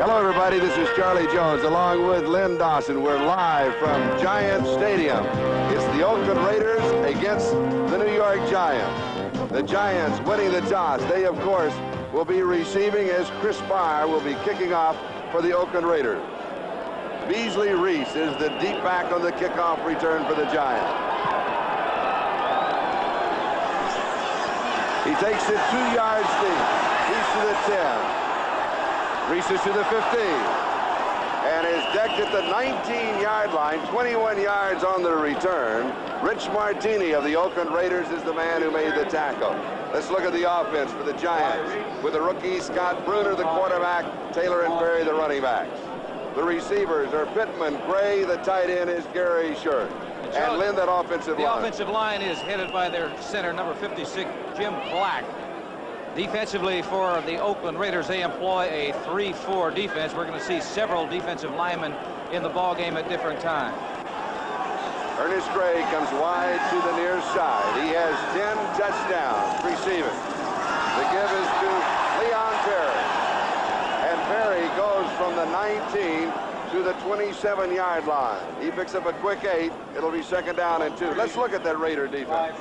Hello, everybody. This is Charlie Jones along with Len Dawson. We're live from Giant Stadium. It's the Oakland Raiders against the New York Giants. The Giants winning the toss. They, of course, will be receiving as Chris Bahr will be kicking off for the Oakland Raiders. Beasley Reece is the deep back on the kickoff return for the Giants. He takes it two yards deep. He's to the 10. Reeses to the 15 and is decked at the 19-yard line, 21 yards on the return. Rich Martini of the Oakland Raiders is the man who made the tackle. Let's look at the offense for the Giants with the rookie Scott Brunner, the quarterback, Taylor and Perry, the running backs. The receivers are Pittman, Gray, the tight end is Gary Shirk. And Len, that offensive the line. The offensive line is headed by their center, number 56, Jim Clack. Defensively for the Oakland Raiders, they employ a 3-4 defense. We're going to see several defensive linemen in the ball game at different times. Ernest Gray comes wide to the near side. He has 10 touchdowns receiving. The give is to Leon Perry. And Perry goes from the 19 to the 27-yard line. He picks up a quick eight. It'll be second down and two. Let's look at that Raider defense.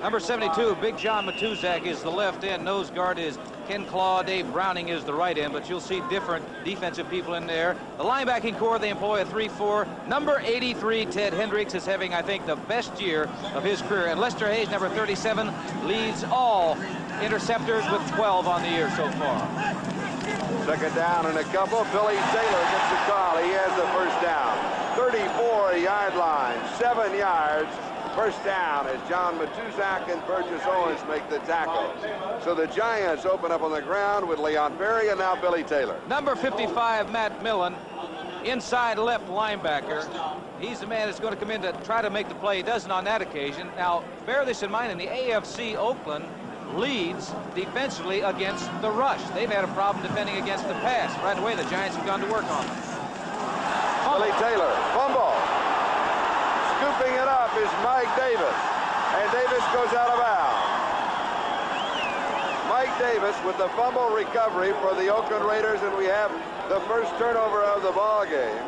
Number 72, Big John Matuszak is the left end. Nose guard is Kinlaw. Dave Browning is the right end, but you'll see different defensive people in there. The linebacking corps, they employ a 3-4. Number 83, Ted Hendricks, is having, I think, the best year of his career. And Lester Hayes, number 37, leads all interceptors with 12 on the year so far. Second down and a couple. Billy Taylor gets the call. He has the first down. 34-yard line, seven yards. First down as John Matuszak and Burgess Owens make the tackle. So the Giants open up on the ground with Leon Perry and now Billy Taylor. Number 55, Matt Millen, inside left linebacker. He's the man that's going to come in to try to make the play. He doesn't on that occasion. Now, bear this in mind, in the AFC, Oakland leads defensively against the rush. They've had a problem defending against the pass. Right away, the Giants have gone to work on them. Billy Taylor, fumble. Scooping it up is Mike. And Davis goes out of bounds. Mike Davis with the fumble recovery for the Oakland Raiders, and we have the first turnover of the ball game.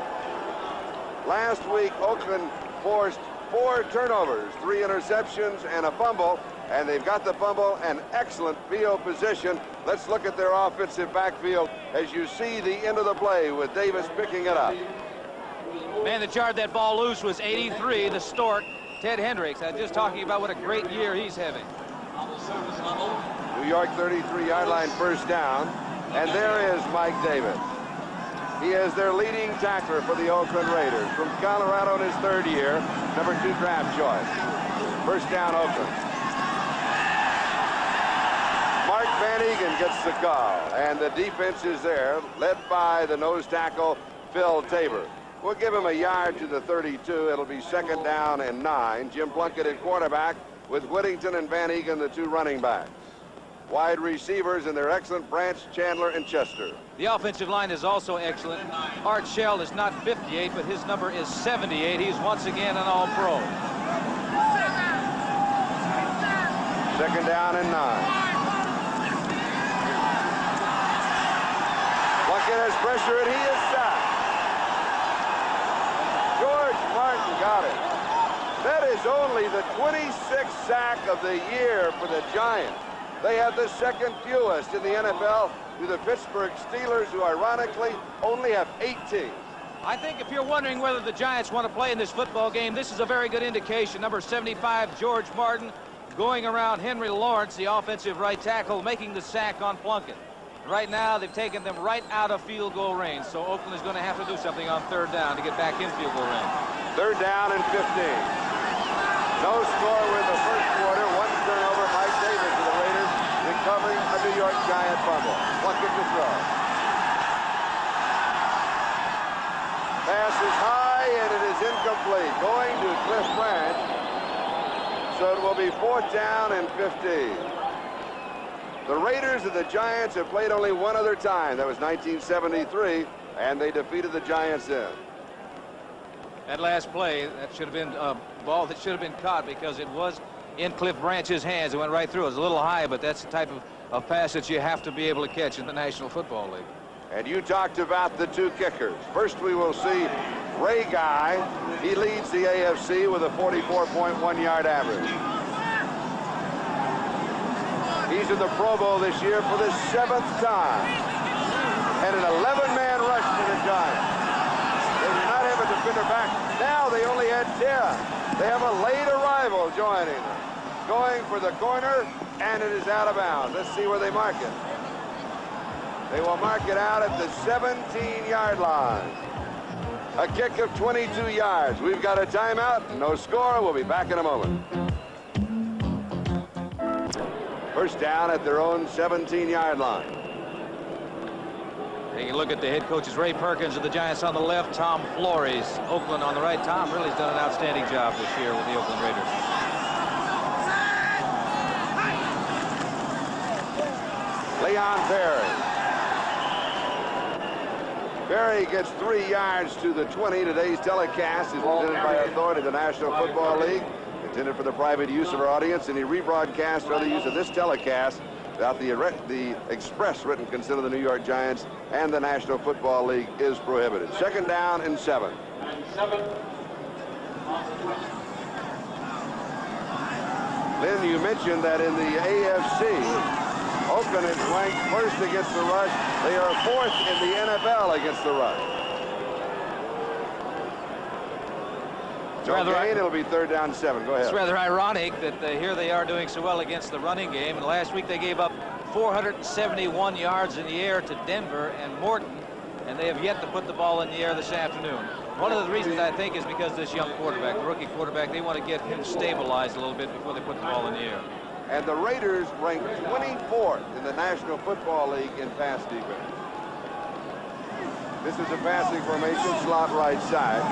Last week, Oakland forced four turnovers, three interceptions, and a fumble, and they've got the fumble and excellent field position. Let's look at their offensive backfield as you see the end of the play with Davis picking it up. Man that jarred that ball loose was 83, the Stork, Ted Hendricks. Just talking about what a great year he's having. New York 33-yard line first down. And there is Mike Davis. He is their leading tackler for the Oakland Raiders. From Colorado in his third year, number two draft choice. First down, Oakland. Mark Van Eeghen gets the call. And the defense is there, led by the nose tackle, Phil Tabor. We'll give him a yard to the 32. It'll be second down and nine. Jim Plunkett at quarterback with Whittington and Van Eeghen, the two running backs. Wide receivers and their excellent Branch, Chandler, and Chester. The offensive line is also excellent. Art Shell is not 58, but his number is 78. He's once again an All-Pro. Second down and nine. Plunkett has pressure, and he is sacked. George Martin got it. That is only the 26th sack of the year for the Giants. They have the second fewest in the NFL to the Pittsburgh Steelers, who ironically only have 18. I think if you're wondering whether the Giants want to play in this football game, this is a very good indication. Number 75, George Martin, going around Henry Lawrence, the offensive right tackle, making the sack on Plunkett. Right now, they've taken them right out of field goal range, so Oakland is going to have to do something on third down to get back in field goal range. Third down and 15. No score with the first quarter. One turnover. Mike Davis of the Raiders recovering a New York Giant fumble. Plunkett to throw. Pass is high and it is incomplete. Going to Cliff Branch. So it will be fourth down and 15. The Raiders and the Giants have played only one other time. That was 1973, and they defeated the Giants then. That last play, that should have been a ball that should have been caught because it was in Cliff Branch's hands. It went right through. It was a little high, but that's the type of, of pass that you have to be able to catch in the National Football League. And you talked about the two kickers. First, we will see Ray Guy. He leads the AFC with a 44.1 yard average. He's in the Pro Bowl this year for the seventh time. And an 11-man rush for the Giants. They did not have a defender back. Now they only had 10. They have a late arrival joining them. Going for the corner, and it is out of bounds. Let's see where they mark it. They will mark it out at the 17-yard line. A kick of 22 yards. We've got a timeout. No score. We'll be back in a moment. First down at their own 17-yard line. Taking a look at the head coaches, Ray Perkins of the Giants on the left, Tom Flores, Oakland on the right. Tom really has done an outstanding job this year with the Oakland Raiders. Leon Perry. Perry gets three yards to the 20. Today's telecast is presented by authority of the National Football League, intended for the private use of our audience. and Any rebroadcast or other use of this telecast without the, the express written consent of the New York Giants and the National Football League is prohibited. Second down and seven. Len, you mentioned that in the AFC, Oakland is ranked first against the rush. They are fourth in the NFL against the rush. Rather, gain, it'll be third down seven. Go ahead. It's rather ironic that uh, here they are doing so well against the running game. And last week they gave up 471 yards in the air to Denver and Morton. And they have yet to put the ball in the air this afternoon. One of the reasons I think is because this young quarterback, the rookie quarterback, they want to get him stabilized a little bit before they put the ball in the air and the Raiders rank 24th in the National Football League in pass defense. This is a passing formation, slot right side.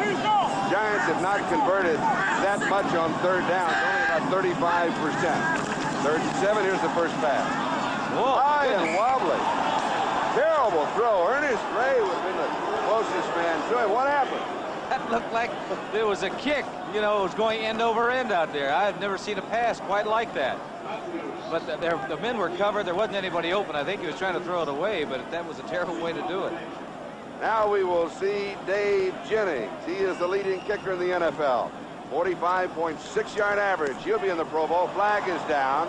Giants have not converted that much on third down, only about 35%. Third and seven, here's the first pass. Whoa, High and wobbly. Terrible throw. Ernest Gray would have been the closest man to it. What happened? That looked like there was a kick. You know, it was going end over end out there. I've never seen a pass quite like that. But the, the men were covered. There wasn't anybody open. I think he was trying to throw it away, but that was a terrible way to do it. Now we will see Dave Jennings. He is the leading kicker in the NFL. 45.6 yard average. He'll be in the Pro Bowl. Flag is down.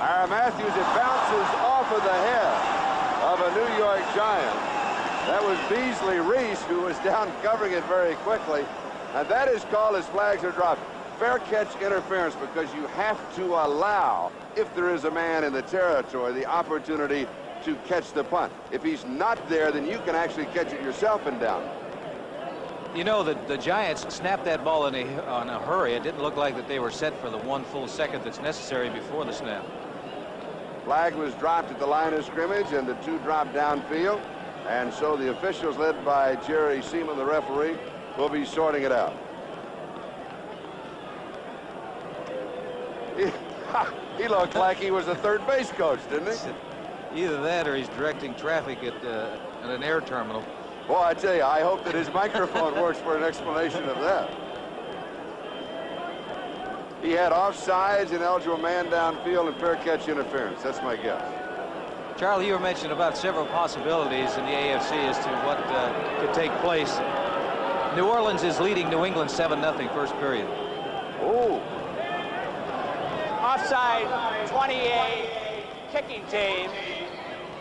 Ira Matthews, it bounces off of the head of a New York Giant. That was Beasley Reece, who was down covering it very quickly. And that is called as flags are dropped fair catch interference because you have to allow, if there is a man in the territory, the opportunity to catch the punt. If he's not there, then you can actually catch it yourself and down. You know, the, the Giants snapped that ball in a, in a hurry. It didn't look like that they were set for the one full second that's necessary before the snap. Flag was dropped at the line of scrimmage, and the two dropped downfield. And so the officials, led by Jerry Seeman, the referee, will be sorting it out. he looked like he was a third base coach, didn't he? Either that or he's directing traffic at, uh, at an air terminal. Well, I tell you, I hope that his microphone works for an explanation of that. He had offsides, and eligible man downfield, and fair catch interference. That's my guess. Charlie, you were mentioning about several possibilities in the AFC as to what uh, could take place. New Orleans is leading New England 7-0 first period. Oh, offside 28 kicking team.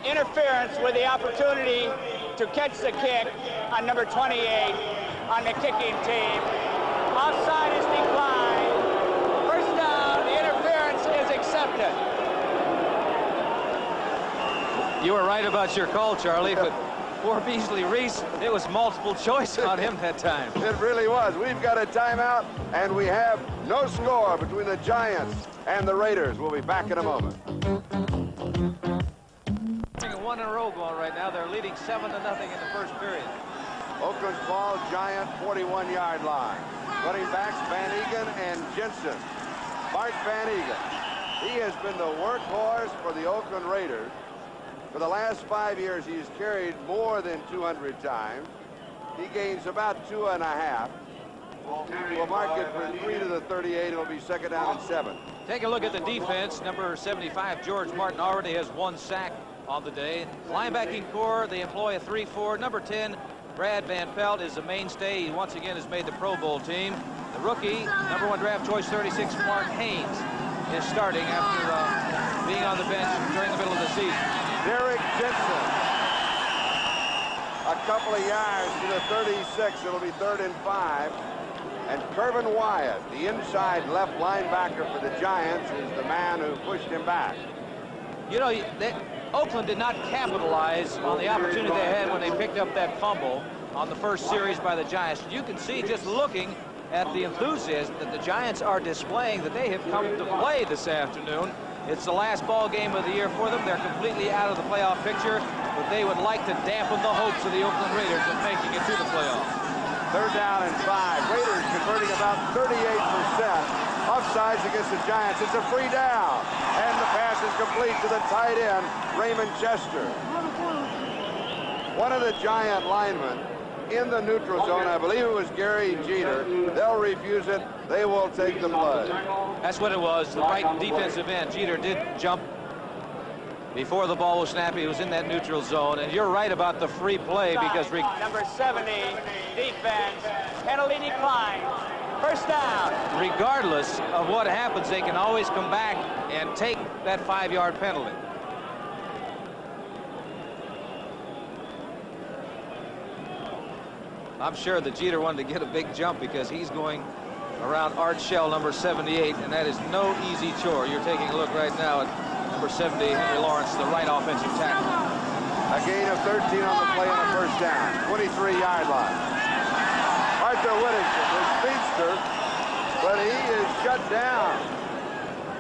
Interference with the opportunity to catch the kick on number 28 on the kicking team. Offside is declined. First down, the interference is accepted. You were right about your call, Charlie, but poor Beasley Reece, it was multiple choice on him that time. It really was. We've got a timeout, and we have no score between the Giants and the Raiders. We'll be back in a moment. One in a row going right now. They're leading 7 to nothing in the first period. Oakland's ball, Giant 41-yard line. Running backs Van Eeghen and Jensen. Bart Van Eeghen. He has been the workhorse for the Oakland Raiders. For the last five years, he's carried more than 200 times. He gains about two and a half. We'll mark it for three to the 38. It'll be second down and seven. Take a look at the defense. Number 75, George Martin, already has one sack on the day. Linebacking corps, they employ a 3-4. Number 10, Brad Van Pelt is the mainstay. He once again has made the Pro Bowl team. The rookie, number one draft choice 36, Mark Haynes, is starting after uh, being on the bench during the middle of the season. Derek Jensen. A couple of yards to the 36. It'll be third and five. And Kervin Wyatt, the inside left linebacker for the Giants, is the man who pushed him back. You know, they, Oakland did not capitalize on the opportunity they had when they picked up that fumble on the first series by the Giants. You can see just looking at the enthusiasm that the Giants are displaying that they have come to play this afternoon. It's the last ball game of the year for them. They're completely out of the playoff picture, but they would like to dampen the hopes of the Oakland Raiders of making it to the playoffs. Third down and five. Raiders converting about 38%. Offsides against the Giants. It's a free down. And pass is complete to the tight end, Raymond Chester. One of the Giant linemen in the neutral zone. I believe it was Gary Jeter. They'll refuse it. They will take the blood. That's what it was. The right defensive end. Jeter did jump before the ball was snapped, he was in that neutral zone. And you're right about the free play because... Number 70, defense, penalty decline, first down. Regardless of what happens, they can always come back and take that five-yard penalty. I'm sure that Jeter wanted to get a big jump because he's going around Art Shell, number 78, and that is no easy chore. You're taking a look right now at number 70, Henry Lawrence, the right offensive tackle. A gain of 13 on the play on the first down, 23-yard line. Arthur Whittington, the speedster, but he is shut down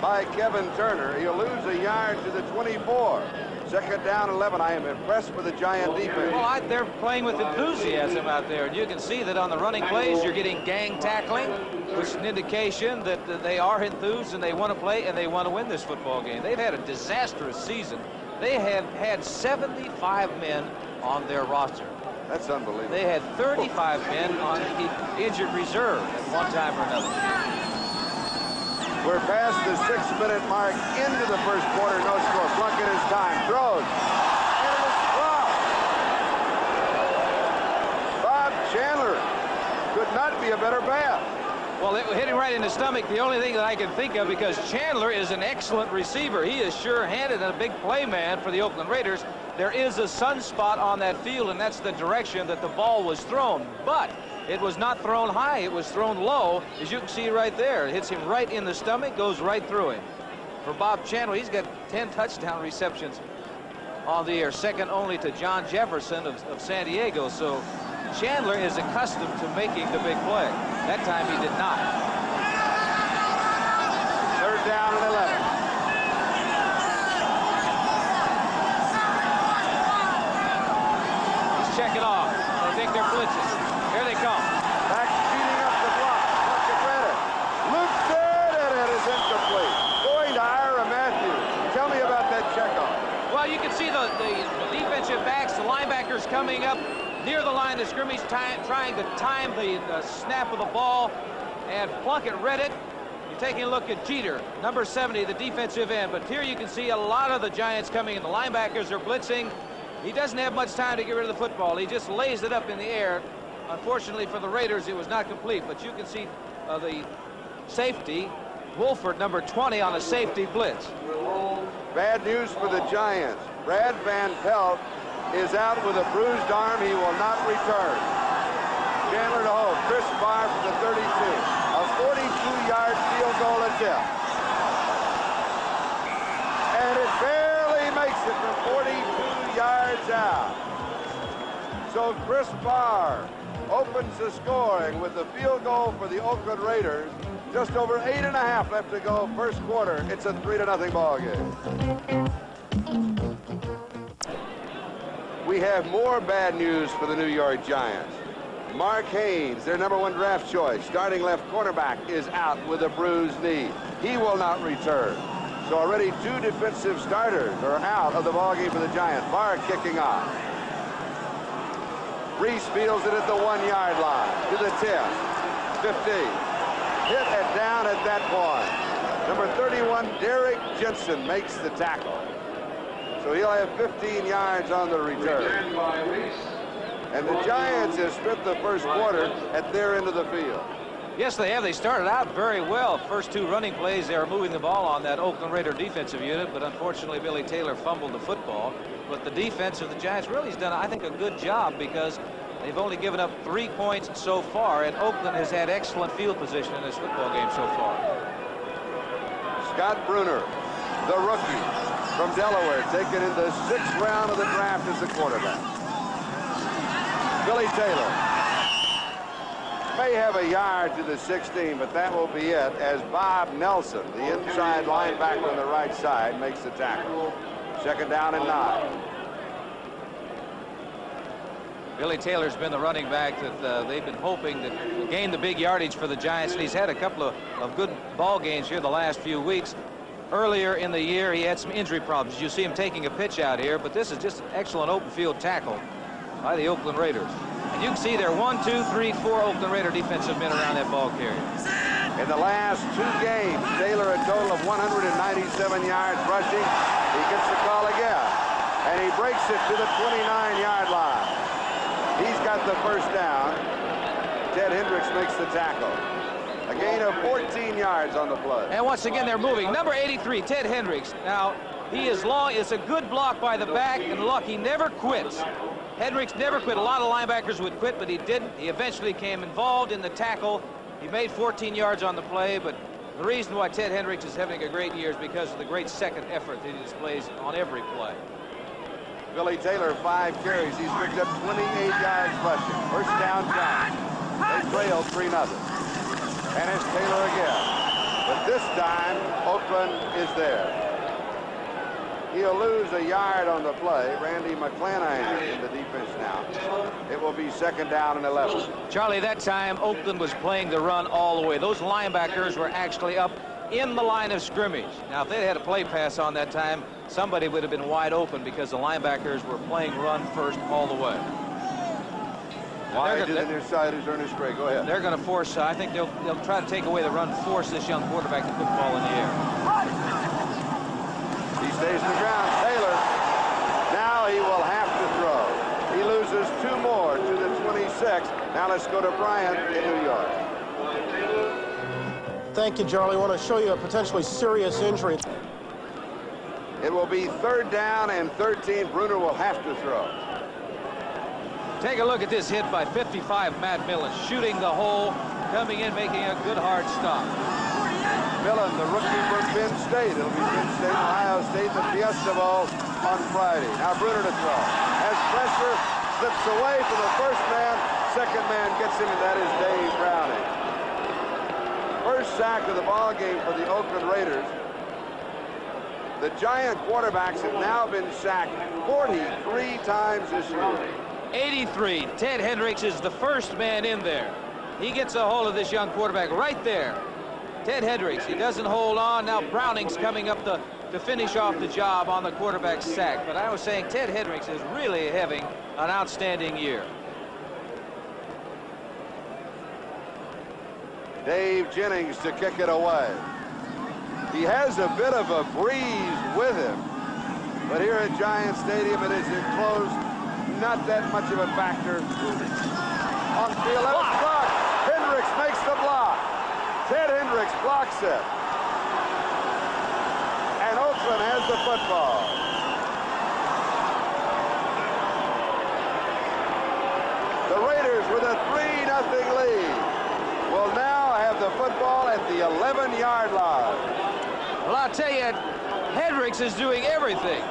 by Kevin Turner. He'll lose a yard to the 24. Second down, 11. I am impressed with the Giant defense. Well, I, they're playing with enthusiasm out there. And you can see that on the running plays, you're getting gang tackling, which is an indication that, that they are enthused and they want to play and they want to win this football game. They've had a disastrous season. They have had 75 men on their roster. That's unbelievable. They had 35 men on injured reserve at one time or another. We're past the six-minute mark into the first quarter. No score. Plunkett his time. Throws. And it is dropped. Bob Chandler could not be a better bat. Well, it hit him right in the stomach. The only thing that I can think of, because Chandler is an excellent receiver. He is sure-handed and a big play man for the Oakland Raiders. There is a sunspot on that field, and that's the direction that the ball was thrown. But it was not thrown high. It was thrown low, as you can see right there. It hits him right in the stomach, goes right through him. For Bob Chandler, he's got 10 touchdown receptions on the air, second only to John Jefferson of, of San Diego. So Chandler is accustomed to making the big play. That time he did not. Third down and 11. He's checking off. I think they're blitzing. Here they come. Back speeding up the block. Luke read it. Luke did, and it is incomplete. Going to Ira Matthews. Tell me about that checkoff. Well, you can see the, the defensive backs, the linebackers coming up near the line of scrimmage, trying to time the, the snap of the ball, and Plunkett read it. You're taking a look at Jeter, number 70, the defensive end. But here you can see a lot of the Giants coming in. The linebackers are blitzing. He doesn't have much time to get rid of the football. He just lays it up in the air. Unfortunately for the Raiders, it was not complete, but you can see uh, the safety, Wolford, number 20, on a safety blitz. Bad news for the Giants. Brad Van Pelt is out with a bruised arm. He will not return. Chandler to hold. Chris Bahr for the 32. A 42-yard field goal attempt. And it barely makes it from 42 yards out. So Chris Bahr opens the scoring with the field goal for the Oakland Raiders. Just over eight and a half left to go first quarter. It's a three to nothing ball game. We have more bad news for the New York Giants. Mark Haynes, their number one draft choice, starting left cornerback, is out with a bruised knee. He will not return. So already two defensive starters are out of the ballgame for the Giants. Bahr kicking off. Reece fields it at the one-yard line to the 10, 15. Hit and down at that point. Number 31, Derek Jensen makes the tackle. So he'll have 15 yards on the return. And the Giants have spent the first quarter at their end of the field. Yes, they have. They started out very well. First two running plays, they were moving the ball on that Oakland Raider defensive unit, but unfortunately Billy Taylor fumbled the football. But the defense of the Giants really has done, I think, a good job because they've only given up three points so far, and Oakland has had excellent field position in this football game so far. Scott Brunner, the rookie from Delaware, taken in the sixth round of the draft as the quarterback. Billy Taylor may have a yard to the 16, but that will be it as Bob Nelson, the inside linebacker on the right side, makes the tackle. Second down and nine. Billy Taylor's been the running back that uh, they've been hoping to gain the big yardage for the Giants, and he's had a couple of, of good ball games here the last few weeks. Earlier in the year, he had some injury problems. You see him taking a pitch out here, but this is just an excellent open field tackle by the Oakland Raiders. And you can see there, one, two, three, four Oakland Raider defensive men around that ball carrier. In the last two games, Taylor a total of 197 yards rushing. He gets the call again, and he breaks it to the 29-yard line. He's got the first down. Ted Hendricks makes the tackle. Gain of 14 yards on the play. And once again, they're moving. Number 83, Ted Hendricks. Now, he is long. It's a good block by the back, and look, he never quits. Hendricks never quit. A lot of linebackers would quit, but he didn't. He eventually came involved in the tackle. He made 14 yards on the play, but the reason why Ted Hendricks is having a great year is because of the great second effort that he displays on every play. Billy Taylor, five carries. He's picked up 28 yards rushing. First down Giants. They trail 3 nothing. And it's Taylor again. But this time, Oakland is there. He'll lose a yard on the play. Randy McClanahan in the defense now. It will be second down and 11. Charlie, that time Oakland was playing the run all the way. Those linebackers were actually up in the line of scrimmage. Now, if they had a play pass on that time, somebody would have been wide open because the linebackers were playing run first all the way. Why did the near side is Ernest Gray? Go ahead. They're going to force, uh, I think they'll, they'll try to take away the run, force this young quarterback to put the ball in the air He stays in the ground. Taylor, now he will have to throw. He loses two more to the 26. Now let's go to Bryant in New York. Thank you, Charlie. I want to show you a potentially serious injury. It will be third down and 13. Brunner will have to throw. Take a look at this hit by 55 Matt Millen, shooting the hole, coming in, making a good hard stop. Millen, the rookie from Penn State. It'll be Penn State, Ohio State, the Fiesta Bowl on Friday. Now Brunner to throw. As pressure, slips away from the first man. Second man gets him, and that is Dave Browning. First sack of the ball game for the Oakland Raiders. The Giant quarterbacks have now been sacked 43 times this year. 83. Ted Hendricks is the first man in there. He gets a hold of this young quarterback right there. Ted Hendricks, he doesn't hold on. Now Browning's coming up to, to finish off the job on the quarterback sack. But I was saying Ted Hendricks is really having an outstanding year. Dave Jennings to kick it away. He has a bit of a breeze with him. But here at Giant Stadium, it is enclosed. Not that much of a factor. On the 11th block, Hendricks makes the block. Ted Hendricks blocks it. And Oakland has the football. The Raiders with a 3-0 lead will now have the football at the 11-yard line. Well, I'll tell you, Hendricks is doing everything.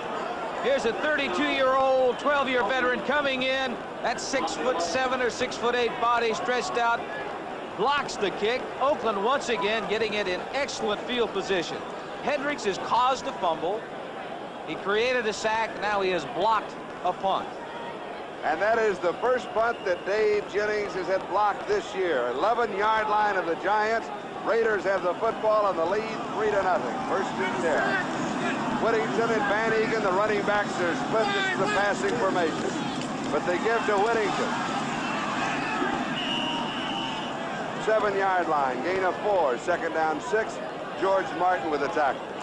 Here's a 32-year-old, 12-year veteran coming in. That six foot seven or six foot eight body stretched out blocks the kick. Oakland once again getting it in excellent field position. Hendricks has caused a fumble. He created a sack. Now he has blocked a punt. And that is the first punt that Dave Jennings has had blocked this year. 11-yard line of the Giants. Raiders have the football and the lead 3 to nothing. First and 10. Whittington and Van Eeghen, the running backs, are split. This is the passing formation. But they give to Whittington. seven-yard line. Gain of four. Second down, six. George Martin with a tackle.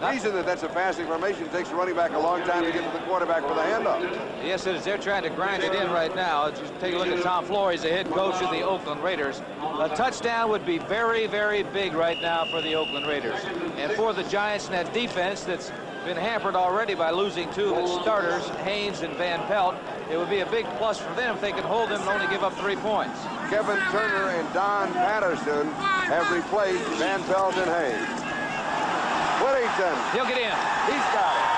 The reason that that's a passing formation takes the running back a long time to get to the quarterback for the handoff. Yes, it is. They're trying to grind it in right now. Just take a look at Tom Flores, the head coach of the Oakland Raiders. A touchdown would be very, very big right now for the Oakland Raiders. And for the Giants and that defense that's been hampered already by losing two of its starters, Haynes and Van Pelt, it would be a big plus for them if they could hold them and only give up three points. Kevin Turner and Don Patterson have replaced Van Pelt and Haynes. Whittington. He'll get in. He's got it.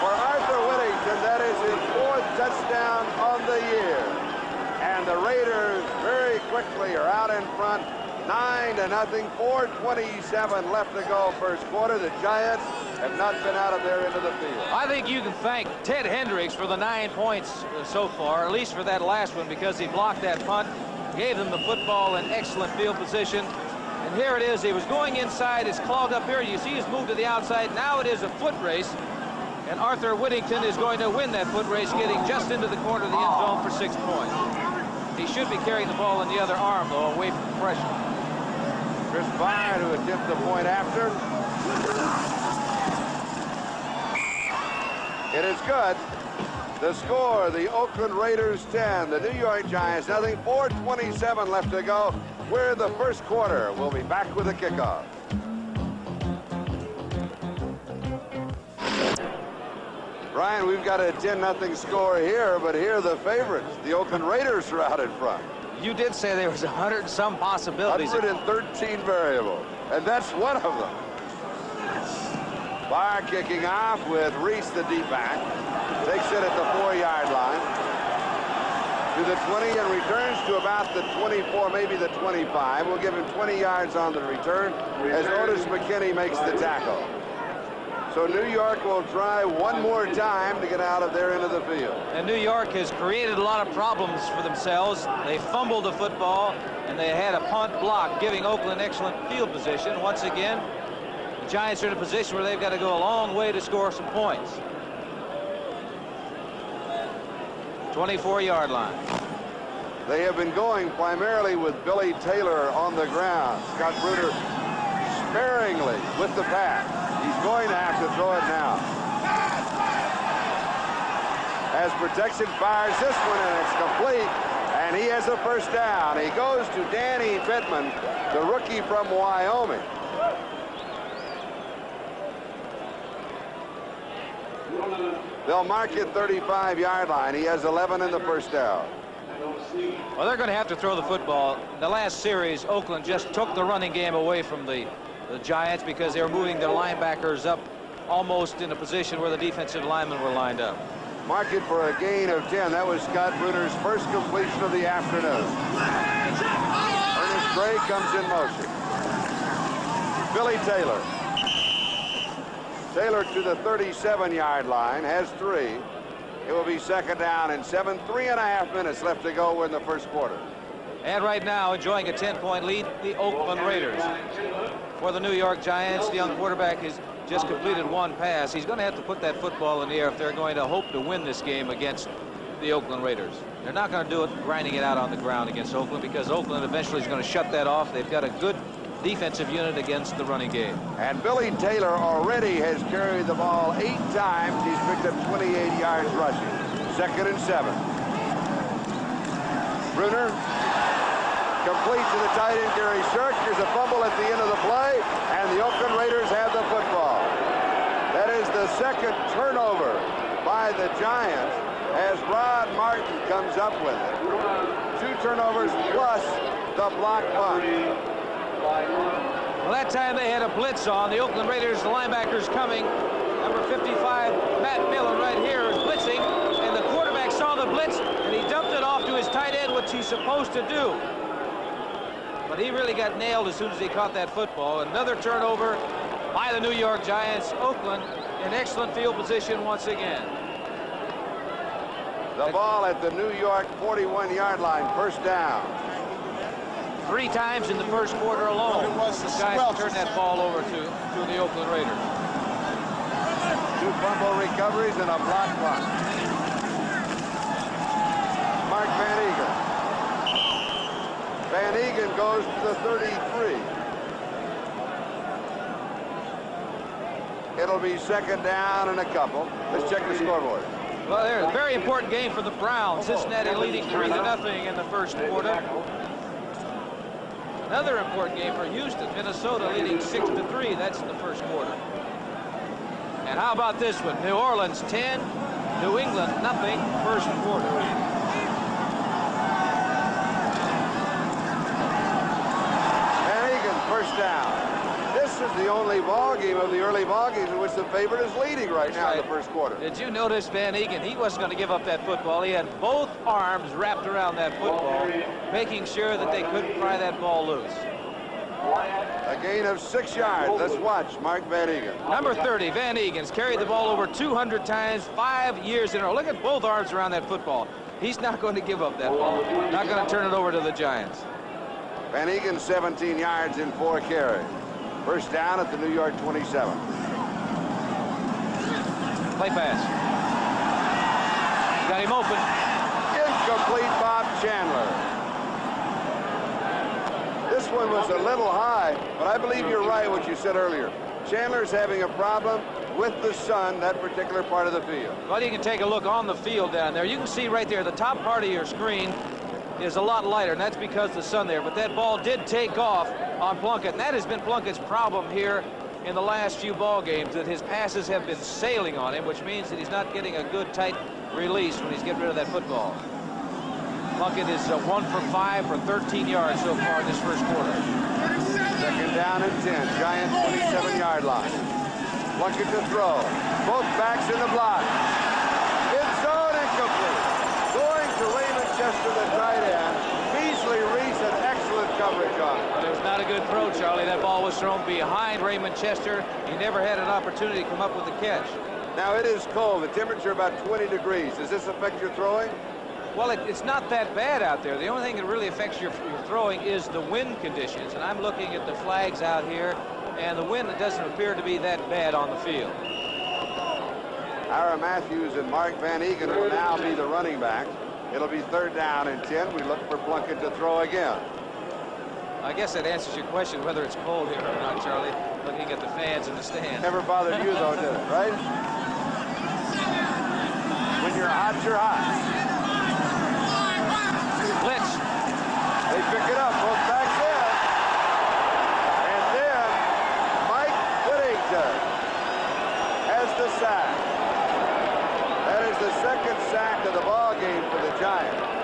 For Arthur Whittington, that is his fourth touchdown on the year. And the Raiders very quickly are out in front. 9 to nothing. 4.27 left to go first quarter. The Giants have not been out of their end of the field. I think you can thank Ted Hendricks for the nine points uh, so far, at least for that last one, because he blocked that punt, gave them the football in excellent field position, here it is. He was going inside. It's clogged up here. You see he's moved to the outside. Now it is a foot race. And Arthur Whittington is going to win that foot race, getting just into the corner of the end zone for six points. He should be carrying the ball in the other arm, though, away from the pressure. Chris Bryant, who attempts the point after. It is good. The score, the Oakland Raiders 10, the New York Giants nothing. 4.27 left to go. We're in the first quarter. We'll be back with the kickoff. Brian, we've got a 10-0 score here, but here are the favorites. The Oakland Raiders are out in front. You did say there was 100 and some possibilities. 113 variables, and that's one of them. Fire kicking off with Reece, the deep back. Takes it at the four-yard line to the 20 and returns to about the 24, maybe the 25. We'll give him 20 yards on the return as Odis McKinney makes the tackle. So New York will try one more time to get out of their end of the field. And New York has created a lot of problems for themselves. They fumbled the football, and they had a punt block, giving Oakland excellent field position. Once again, the Giants are in a position where they've got to go a long way to score some points. 24-yard line. They have been going primarily with Billy Taylor on the ground. Scott Brunner sparingly with the pass. He's going to have to throw it now. As protection fires this one, and it's complete. And he has a first down. He goes to Danny Pittman, the rookie from Wyoming. They'll mark it 35-yard line. He has 11 in the first down. Well, they're going to have to throw the football. The last series, Oakland just took the running game away from the, the Giants because they were moving their linebackers up almost in a position where the defensive linemen were lined up. Mark it for a gain of 10. That was Scott Brunner's first completion of the afternoon. Ernest Gray comes in motion. Billy Taylor Taylor to the 37-yard line, has three. It will be second down and seven. Three and a half minutes left to go in the first quarter. And right now, enjoying a 10-point lead, the Oakland Raiders. For the New York Giants, the young quarterback has just completed one pass. He's going to have to put that football in the air if they're going to hope to win this game against the Oakland Raiders. They're not going to do it grinding it out on the ground against Oakland because Oakland eventually is going to shut that off. They've got a good defensive unit against the running game. And Billy Taylor already has carried the ball eight times. He's picked up 28 yards rushing. Second and seven. Brunner complete to the tight end Gary Shirk. There's a fumble at the end of the play, and the Oakland Raiders have the football. That is the second turnover by the Giants as Rod Martin comes up with it. Two turnovers plus the block punt. Well, that time they had a blitz on. The Oakland Raiders, the linebackers coming. Number 55, Matt Millen right here is blitzing. And the quarterback saw the blitz, and he dumped it off to his tight end, which he's supposed to do. But he really got nailed as soon as he caught that football. Another turnover by the New York Giants. Oakland in excellent field position once again. The ball at the New York 41-yard line, first down three times in the first quarter alone. It was The guys turned that ball over to, to the Oakland Raiders. Two fumble recoveries and a block punt. Mark Van Eeghen. Van Eeghen goes to the 33. it'll be second down and a couple. Let's check the scoreboard. Well, there's a very important game for the Browns. Cincinnati leading 3 to nothing in the first quarter. Another important game for Houston. Minnesota leading 6 to 3. That's in the first quarter. And how about this one? New Orleans 10, New England nothing, first quarter. Van Eeghen, first down. Is the only ball game of the early ball games in which the favorite is leading right now in the first quarter. Did you notice Van Eeghen? He wasn't going to give up that football. He had both arms wrapped around that football, making sure that they couldn't pry that ball loose. A gain of six yards. Let's watch Mark Van Eeghen. Number 30, Van Eeghen's carried the ball over 200 times, five years in a row. Look at both arms around that football. He's not going to give up that ball. Not going to turn it over to the Giants. Van Eeghen, 17 yards in four carries. First down at the New York 27. Play pass. Got him open. Incomplete Bob Chandler. This one was a little high, but I believe you're right what you said earlier. Chandler's having a problem with the sun, that particular part of the field. Well, you can take a look on the field down there. You can see right there, the top part of your screen is a lot lighter, and that's because the sun there. But that ball did take off on Plunkett, and that has been Plunkett's problem here in the last few ball games, that his passes have been sailing on him, which means that he's not getting a good, tight release when he's getting rid of that football. Plunkett is uh, one for five for 13 yards so far in this first quarter. Second down and 10. Giants 27-yard line. Plunkett to throw. Both backs in the block. Mid zone incomplete. Going to Chester, the end. Beasley Reece an excellent coverage on it. But it was not a good throw, Charlie. That ball was thrown behind Raymond Chester. He never had an opportunity to come up with a catch. Now it is cold. The temperature about 20 degrees. Does this affect your throwing? Well, it, it's not that bad out there. The only thing that really affects your, your throwing is the wind conditions. And I'm looking at the flags out here, and the wind doesn't appear to be that bad on the field. Ira Matthews and Mark Van Eeghen will now be the running back. It'll be third down and 10. We look for Plunkett to throw again. I guess that answers your question whether it's cold here or not, Charlie, looking at the fans in the stands. Never bothered you, though, did it, right? When you're hot, you're hot. Blitz. They pick it up, both backs in. And then Mike Whittington has the sack. That is the second sack of the ball game for the Giants.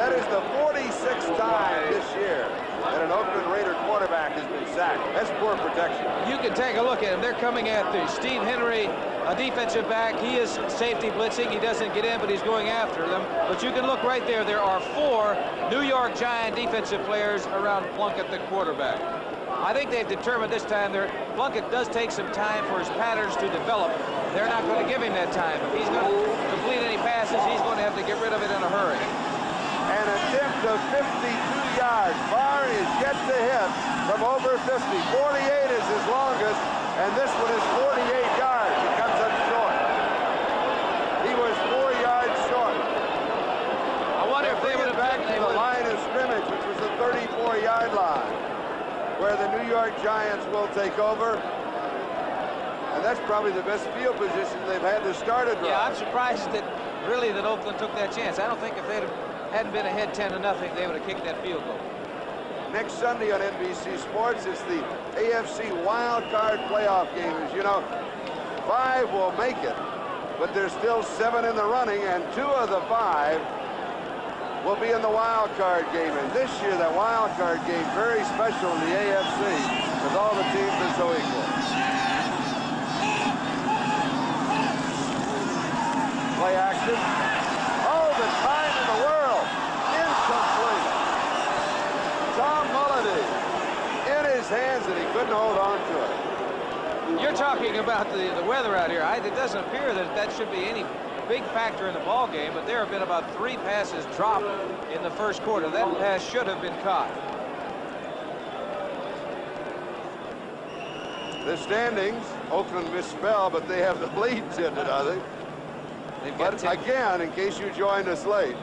That is the 46th time this year that an Oakland Raider quarterback has been sacked. That's poor protection. You can take a look at him. They're coming at the Steve Henry, a defensive back. He is safety blitzing. He doesn't get in, but he's going after them. But you can look right there. There are four New York Giant defensive players around Plunkett, the quarterback. I think they've determined this time that Plunkett does take some time for his patterns to develop. They're not going to give him that time. If he's going to complete any passes, he's going to have to get rid of it in a hurry. An attempt of 52 yards. Bahr is yet to hit from over 50. 48 is his longest, and this one is 48 yards. He comes up short. He was four yards short. I wonder if they would have back to the line of scrimmage, which was the 34-yard line, where the New York Giants will take over. And that's probably the best field position they've had to start a drive. Yeah, I'm surprised that really that Oakland took that chance. I don't think if they hadn't been ahead 10 to nothing, they would have kicked that field goal. Next Sunday on NBC Sports, it's the AFC Wild Card Playoff game. As you know, five will make it, but there's still seven in the running, and two of the five will be in the wild card game. And this year, that wild card game, very special in the AFC, with all the teams are so equal. Play action. Oh, the time in the world. Incomplete. Tom Mullady in his hands, and he couldn't hold on to it. You're talking about the, the weather out here. I, it doesn't appear that that should be any big factor in the ball game, but there have been about three passes dropped in the first quarter. That pass should have been caught. The standings, Oakland misspelled, but they have the lead tended, I think. But again, in case you joined us late,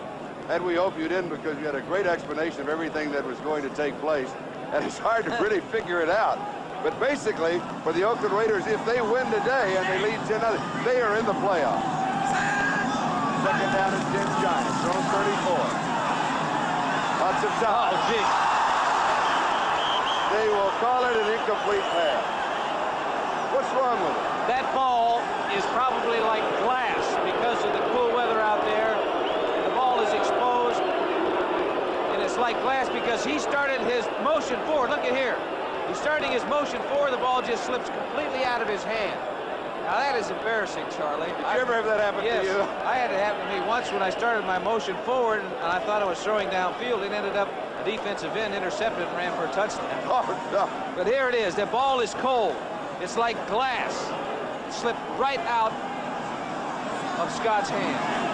and we hope you didn't because you had a great explanation of everything that was going to take place, and it's hard to really figure it out. But basically, for the Oakland Raiders, if they win today and they lead 10 0 they are in the playoffs. Second down and 10 Giants. Thrown 34. Lots of time. Oh, gee. They will call it an incomplete pass. What's wrong with it? That ball is probably like glass because of the cool weather out there. The ball is exposed. Like glass because he started his motion forward. Look at here. He's starting his motion forward. The ball just slips completely out of his hand. Now that is embarrassing, Charlie. Did you ever have that happen yes, to you? I had it happen to me once when I started my motion forward and I thought I was throwing downfield. It ended up a defensive end intercepted and ran for a touchdown. Oh, no. But here it is. The ball is cold. It's like glass. It slipped right out of Scott's hand.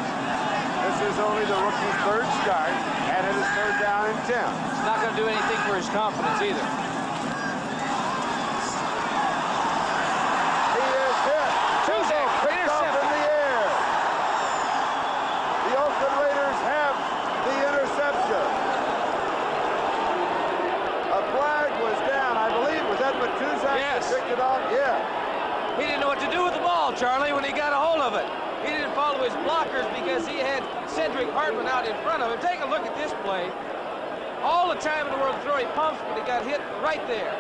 This is only the rookie's third start, and it is third down and 10. It's not going to do anything for his confidence either. He is hit. Tuzak, Picked up intercepted. in the air. The Oakland Raiders have the interception. A flag was down, I believe. Was that Matuszak Yes. that picked it up? Yeah. He didn't know what to do with the ball, Charlie, when he got a hold of it. He didn't follow his blockers because he had Cedrick Hardman out in front of him. Take a look at this play. All the time in the world to throw, he pumps, but he got hit right there.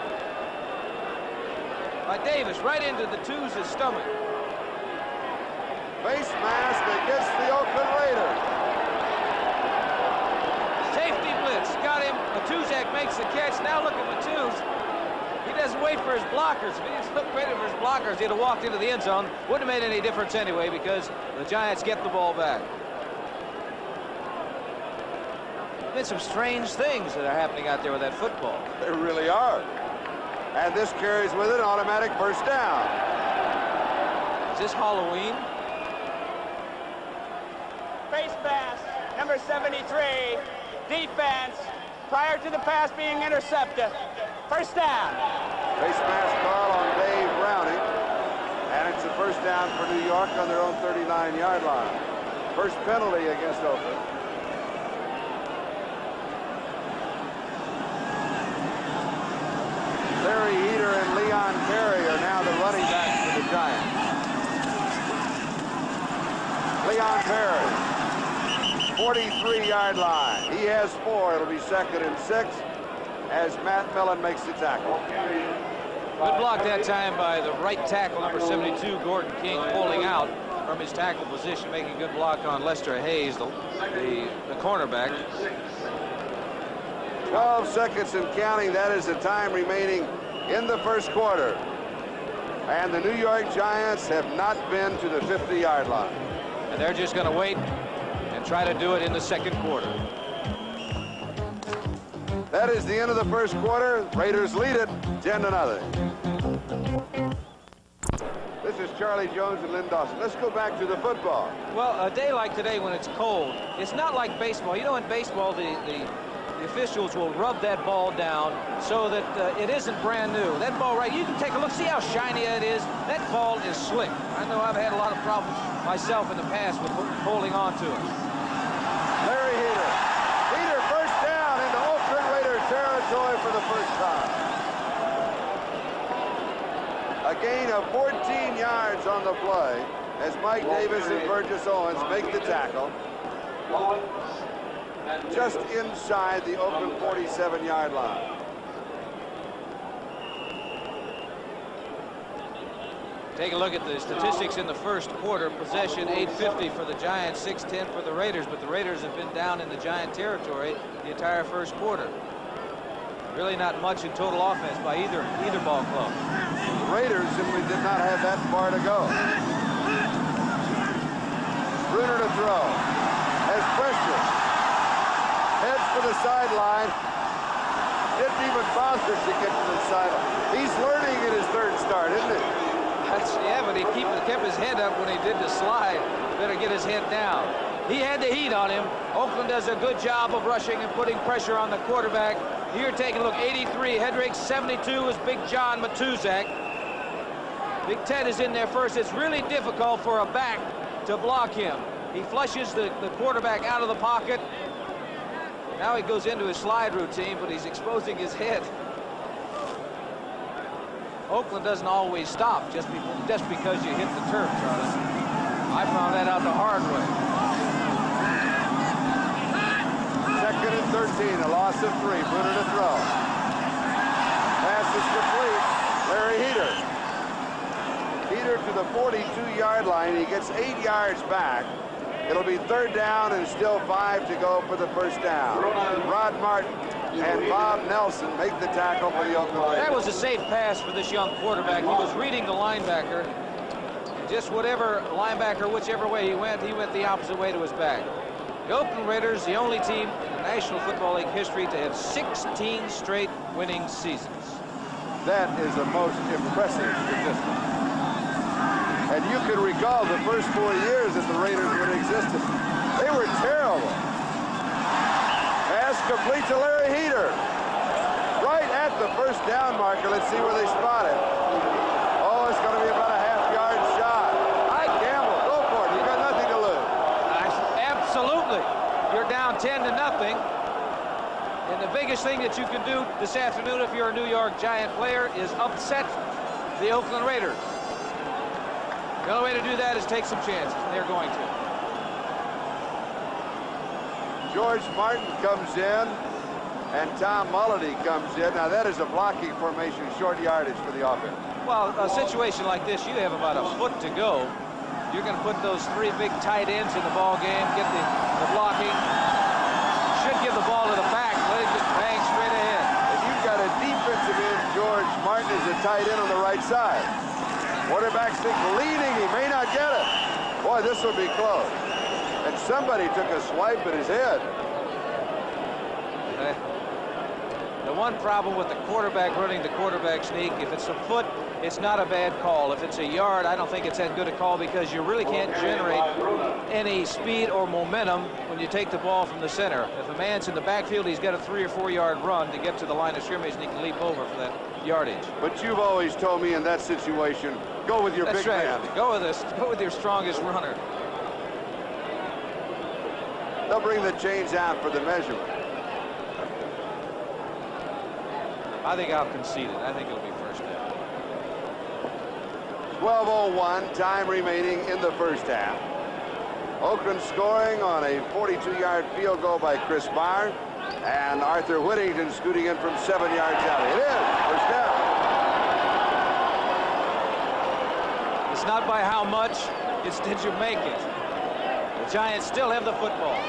By Davis, right into the twos' stomach. Face mask against the Oakland Raiders. Safety blitz, got him. Matuszak makes the catch. Now look at Matuz. He doesn't wait for his blockers. If he didn't look waiting for his blockers, he'd have walked into the end zone. Wouldn't have made any difference anyway because the Giants get the ball back. Been some strange things that are happening out there with that football. They really are. And this carries with it an automatic first down. Is this Halloween? Face pass, number 73, defense, prior to the pass being intercepted. First down. Face mask call on Dave Browning. And it's a first down for New York on their own 39-yard line. First penalty against Oakland. Larry Heater and Leon Perry are now the running backs for the Giants. Leon Perry, 43-yard line. He has four. It'll be second and six as Matt Millen makes the tackle. Good block that time by the right tackle, number 72, Gordon King, pulling out from his tackle position, making a good block on Lester Hayes, the, the, the cornerback. 12 seconds and counting. That is the time remaining in the first quarter. And the New York Giants have not been to the 50-yard line. And they're just going to wait and try to do it in the second quarter. That is the end of the first quarter. Raiders lead it 10 to nothing. This is Charlie Jones and Len Dawson. Let's go back to the football. Well, a day like today when it's cold, it's not like baseball. You know, in baseball, the, the, the officials will rub that ball down so that uh, it isn't brand new. That ball, right, you can take a look. See how shiny it is? That ball is slick. I know I've had a lot of problems myself in the past with holding on to it. Larry Heater. Heater first down into Oakland Raider for the first time. A gain of 14 yards on the play as Mike Davis and Burgess Owens make the tackle. Just inside the Oakland 47-yard line. Take a look at the statistics in the first quarter. Possession 850 for the Giants, 610 for the Raiders, but the Raiders have been down in the Giant territory the entire first quarter. Really not much in total offense by either either ball club. The Raiders simply did not have that far to go. Brunner to throw. Has pressure. Heads for the sideline. Didn't even bother to get to the sideline. He's learning in his third start, isn't it? That's, yeah, but he keep, kept his head up when he did the slide. Better get his head down. He had the heat on him. Oakland does a good job of rushing and putting pressure on the quarterback. Here, taking a look. 83, Hendricks. 72 is Big John Matuszak. Big Ted is in there first. It's really difficult for a back to block him. He flushes the, the quarterback out of the pocket. Now he goes into his slide routine, but he's exposing his head. Oakland doesn't always stop just, be, just because you hit the turf, Charlie. I found that out the hard way. Second and 13, a loss of three. Brunner to throw. Pass is complete. Larry Heater. Heater to the 42-yard line. He gets eight yards back. It'll be third down and still five to go for the first down. Rod Martin and Bob Nelson make the tackle for the Raiders. That was a safe pass for this young quarterback. He was reading the linebacker. Just whatever linebacker, whichever way he went, he went the opposite way to his back. The Oakland Raiders, the only team in National Football League history to have 16 straight winning seasons. That is a most impressive statistic. And you can recall the first four years that the Raiders would existed. They were terrible. Pass complete to Larry Heater. Right at the first down marker. Let's see where they spot it. Oh, it's going to be about a half-yard shot. I gamble. Go for it. You've got nothing to lose. Absolutely. You're down 10 to nothing. And the biggest thing that you can do this afternoon if you're a New York Giant player is upset the Oakland Raiders. The only way to do that is take some chances, and they're going to. George Martin comes in, and Tom Mullady comes in. Now, that is a blocking formation, short yardage for the offense. Well, a situation like this, you have about a foot to go. You're going to put those three big tight ends in the ball game, get the, the blocking. Give the ball to the back, let it just bang straight ahead. And you've got a defensive end, George Martin is a tight end on the right side. Quarterback stick leading, he may not get it. Boy, this will be close. And somebody took a swipe at his head. The one problem with the quarterback running the quarterback sneak, if it's a foot, it's not a bad call. If it's a yard, I don't think it's that good a call because you really can't generate any speed or momentum when you take the ball from the center. If a man's in the backfield, he's got a three or four yard run to get to the line of scrimmage and he can leap over for that yardage. But you've always told me in that situation, go with your That's big right. man. Go with this. Go with your strongest runner. They'll bring the chains out for the measurement. I think I'll concede it. I think it'll be first down. 12.01, time remaining in the first half. Oakland scoring on a 42-yard field goal by Chris Bahr. And Arthur Whittington scooting in from seven yards out. It is first down. It's not by how much, it's did you make it. The Giants still have the football.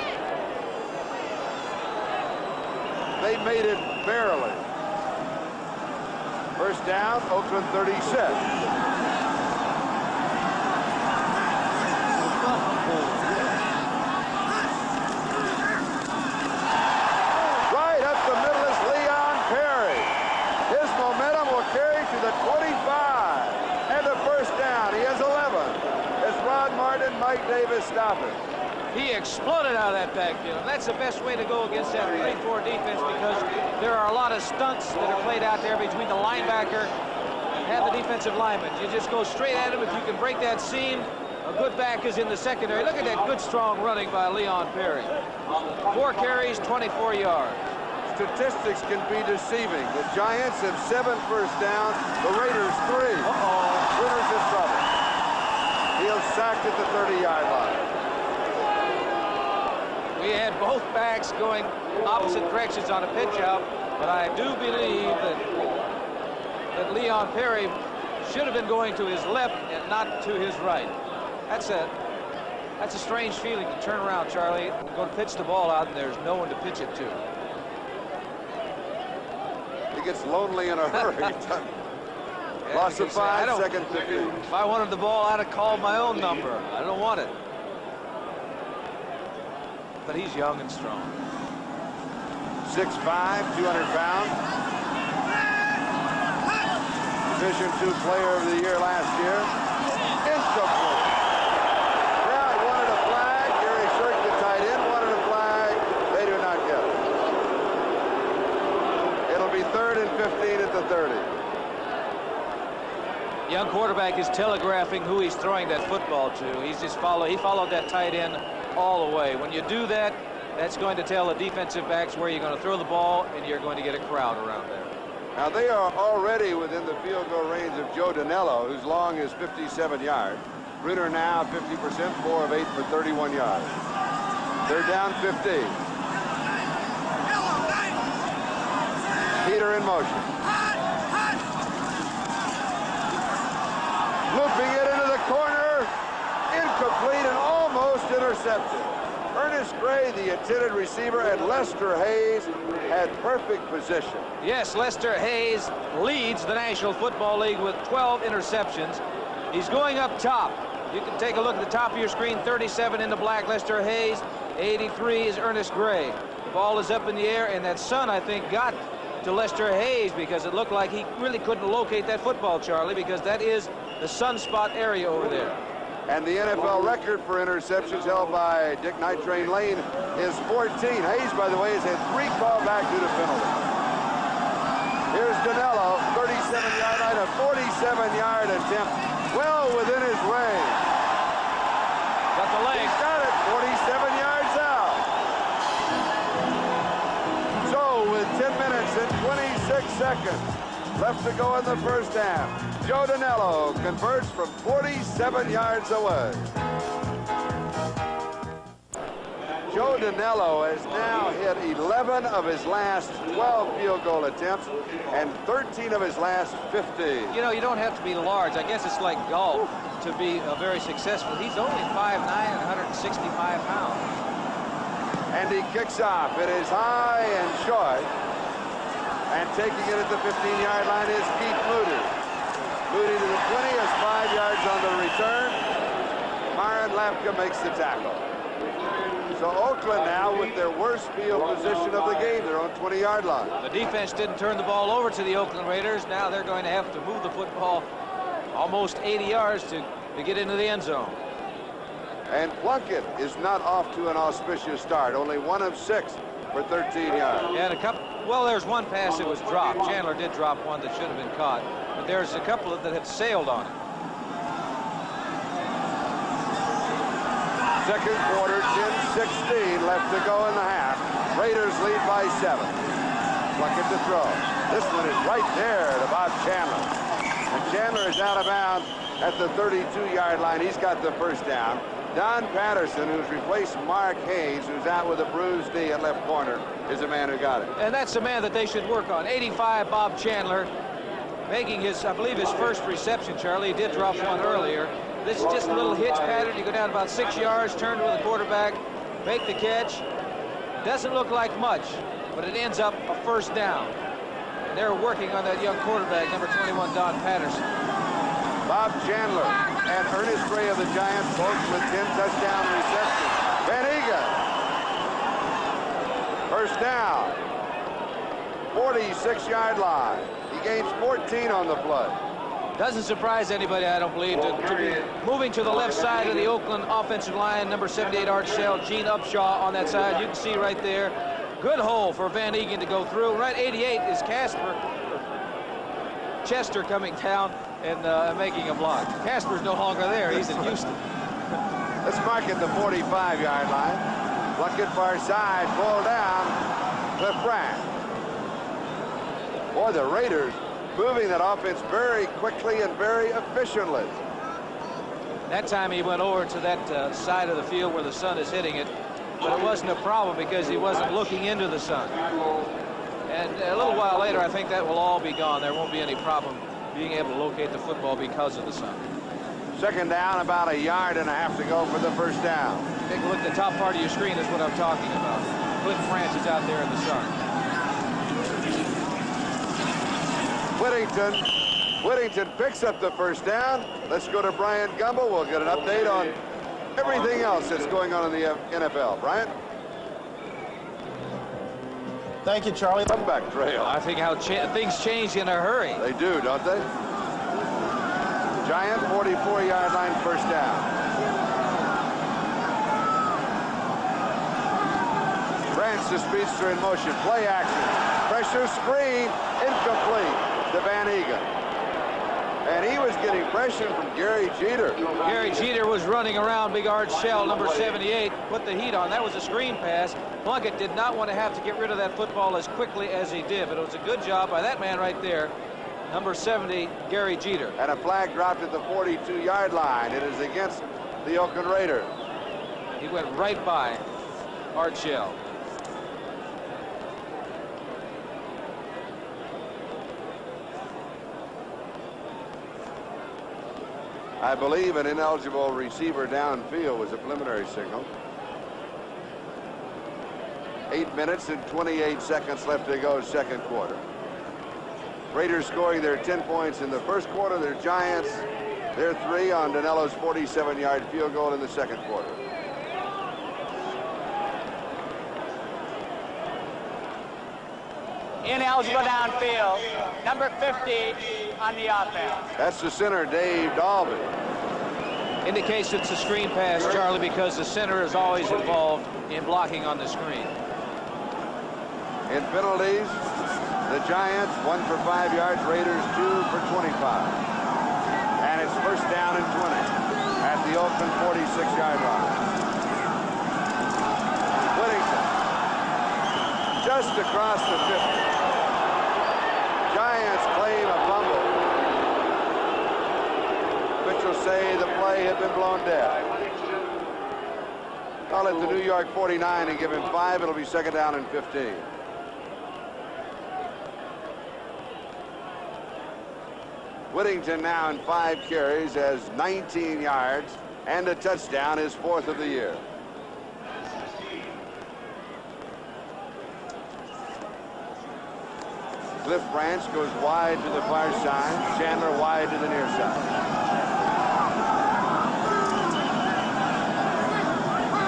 They made it barely. First down, Oakland 36. Right up the middle is Leon Perry. His momentum will carry to the 25. And a first down. He has 11. As Rod Martin, Mike Davis stop it. He exploded out of that backfield. And that's the best way to go against that 3-4 defense because there are a lot of stunts that are played out there between the linebacker and the defensive lineman. You just go straight at him. If you can break that seam, a good back is in the secondary. Look at that good, strong running by Leon Perry. Four carries, 24 yards. Statistics can be deceiving. The Giants have seven first downs. The Raiders three. Uh-oh. Winners in trouble. He'll sacked at the 30-yard line. We had both backs going opposite directions on a pitch out, but I do believe that, that Leon Perry should have been going to his left and not to his right. That's a that's a strange feeling to turn around, Charlie, and go to pitch the ball out, and there's no one to pitch it to. He gets lonely in a hurry. Loss of five, second 15. If I wanted the ball, I'd have called my own number. I don't want it. But he's young and strong. 6'5", 200 pounds. Division two player of the year last year. Incomplete. Crowd wanted a flag. Gary Shirk, the tight end, wanted a flag. They do not get it. It'll be third and 15 at the 30. Young quarterback is telegraphing who he's throwing that football to. He's just follow. He followed that tight end all the way. When you do that, that's going to tell the defensive backs where you're going to throw the ball, and you're going to get a crowd around there. Now they are already within the field goal range of Joe Danelo, whose long is 57 yards. Brunner now 50%, 4 of 8 for 31 yards. They're down 50. Peter in motion. Looping it into the corner. Incomplete and almost intercepted. Ernest Gray, the intended receiver, and Lester Hayes had perfect position. Yes, Lester Hayes leads the National Football League with 12 interceptions. He's going up top. You can take a look at the top of your screen, 37 in the black, Lester Hayes. 83 is Ernest Gray. The ball is up in the air, and that sun, I think, got to Lester Hayes because it looked like he really couldn't locate that football, Charlie, because that is the sunspot area over there. And the NFL record for interceptions held by Dick Night Train Lane is 14. Hayes, by the way, has had three callback due to penalties. Here's Danelo, 37-yard line, a 47-yard attempt, well within his range. Got the leg. He's got it, 47 yards out. So with 10 minutes and 26 seconds left to go in the first half, Joe Danelo converts from 47 yards away. Joe Danelo has now hit 11 of his last 12 field goal attempts and 13 of his last 15. You know, you don't have to be large. I guess it's like golf to be uh, very successful. He's only 5'9 and 165 pounds. And he kicks off. It is high and short. And taking it at the 15-yard line is Keith Moody. Moody to the 20 has five yards on the return. Myron Lapka makes the tackle. So Oakland now with their worst field position of the game. They're on 20-yard line. The defense didn't turn the ball over to the Oakland Raiders. Now they're going to have to move the football almost 80 yards to, to get into the end zone. And Plunkett is not off to an auspicious start. Only one of six for 13 yards. And a couple, well, there's one pass that was dropped. Chandler did drop one that should have been caught. But there's a couple of that have sailed on it. Second quarter, 10-16 left to go in the half. Raiders lead by seven. Plunkett to throw. This one is right there to Bob Chandler. And Chandler is out of bounds at the 32-yard line. He's got the first down. Don Patterson, who's replaced Mark Haynes, who's out with a bruised knee at left corner, is the man who got it. And that's the man that they should work on. 85, Bob Chandler, making his, I believe, his first reception, Charlie. He did drop one earlier. This is just a little hitch pattern. You go down about six yards, turn to the quarterback, make the catch. Doesn't look like much, but it ends up a first down. And they're working on that young quarterback, number 21, Don Patterson. Bob Chandler and Ernest Gray of the Giants, both with 10 touchdown receptions. Van Eeghen. First down. 46-yard line. He gains 14 on the play. Doesn't surprise anybody, I don't believe, to, to be moving to the left side of the Oakland offensive line, number 78 Art Shell, Gene Upshaw on that side. You can see right there. Good hole for Van Eeghen to go through. Right 88 is Casper. Chester coming down and uh, making a block. Casper's no longer there. He's in Houston. Let's mark at the 45-yard line. Plunkett far side, pull down. Cliff Branch. Boy, the Raiders moving that offense very quickly and very efficiently. That time he went over to that uh, side of the field where the sun is hitting it, but it wasn't a problem because he wasn't looking into the sun. And a little while later, I think that will all be gone. There won't be any problem being able to locate the football because of the sun. Second down, about a yard and a half to go for the first down. Take a look at the top part of your screen is what I'm talking about. Cliff Branch is out there in the sun. Whittington. Whittington picks up the first down. Let's go to Bryant Gumbel. We'll get an update on everything else that's going on in the NFL. Bryant? Thank you, Charlie. Comeback trail. I think how cha things change in a hurry. They do, don't they? Giant 44-yard line first down. Branch, the speedster in motion. Play action. Pressure screen. Incomplete to Van Eeghen. And he was getting pressure from Gary Jeter. Gary Jeter was running around Big Art Shell, number 78, put the heat on. That was a screen pass. Plunkett did not want to have to get rid of that football as quickly as he did, but it was a good job by that man right there, number 70, Gary Jeter. And a flag dropped at the 42-yard line. It is against the Oakland Raiders. He went right by Art Shell. I believe an ineligible receiver downfield was a preliminary signal. Eight minutes and 28 seconds left to go second quarter. Raiders scoring their 10 points in the first quarter. Their Giants, their three on Danelo's 47-yard field goal in the second quarter. Ineligible downfield. Number 50 on the offense. That's the center, Dave Dalby. Indicates it's a screen pass, Charlie, because the center is always involved in blocking on the screen. In penalties, the Giants, one for five yards, Raiders, two for 25. And it's first down and 20 at the open 46-yard line. Whittington, just across the 50. Giants claim a fumble. Officials say the play had been blown dead. Call it the New York 49 and give him five. It'll be second down and 15. Whittington now in five carries has 19 yards and a touchdown, his fourth of the year. Cliff Branch goes wide to the far side. Chandler wide to the near side.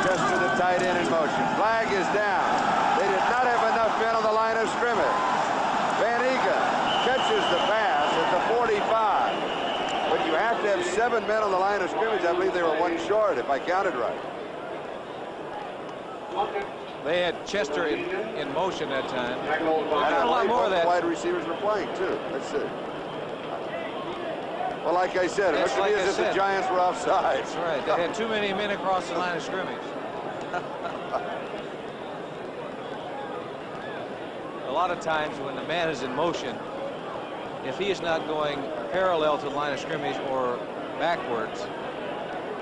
Just to the tight end in motion. Flag is down. They did not have enough men on the line of scrimmage. Van Eeghen catches the pass at the 45. But you have to have seven men on the line of scrimmage. I believe they were one short, if I counted right. They had Chester in, in motion that time. A lot more of that. wide receivers were playing, too. Let's see. Well, like I said, it That's looked to me like as if the. Giants were offside. That's right. They had too many men across the line of scrimmage. a lot of times when the man is in motion, if he is not going parallel to the line of scrimmage or backwards,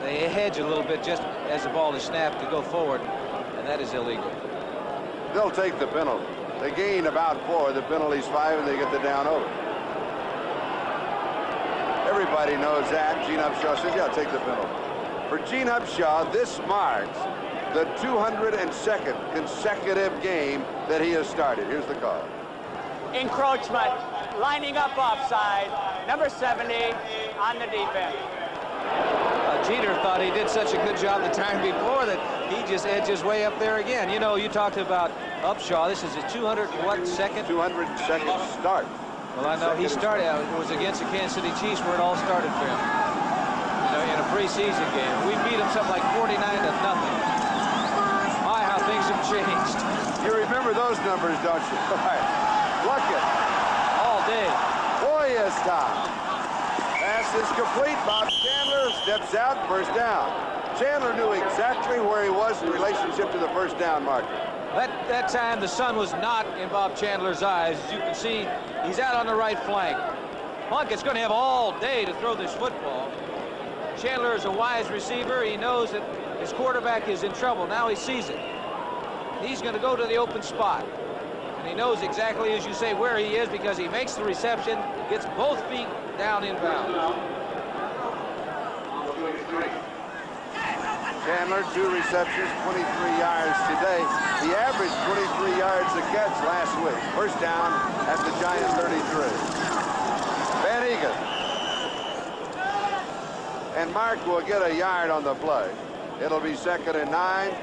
they hedge a little bit just as the ball is snapped to go forward, and that is illegal. They'll take the penalty. They gain about four. The penalty's five, and they get the down over. Everybody knows that. Gene Upshaw says, yeah, take the penalty. For Gene Upshaw, this marks the 202nd consecutive game that he has started. Here's the call. Encroachment. Lining up offside. Number 70 on the defense. Uh, Jeter thought he did such a good job the time before that he just edges way up there again. You know, you talked about Upshaw. This is his 200 what second? 202nd start. Well, I know he started. uh, It was against the Kansas City Chiefs where it all started for him. You know, in a preseason game, we beat them something like 49 to nothing. Things have changed You remember those numbers, don't you? All right. Luckett. all day. Boy, is Tom. Pass is complete. Bob Chandler steps out, first down. Chandler knew exactly where he was in relationship to the first down marker. That that time the sun was not in Bob Chandler's eyes. As you can see, he's out on the right flank. Plunkett's going to have all day to throw this football. Chandler is a wise receiver. He knows that his quarterback is in trouble. Now he sees it. He's going to go to the open spot. And he knows exactly, as you say, where he is because he makes the reception, gets both feet down inbound. Chandler, two receptions, 23 yards today. He averaged 23 yards a catch last week. First down at the Giant 33. Van Eeghen. And Mark will get a yard on the play. It'll be second and nine.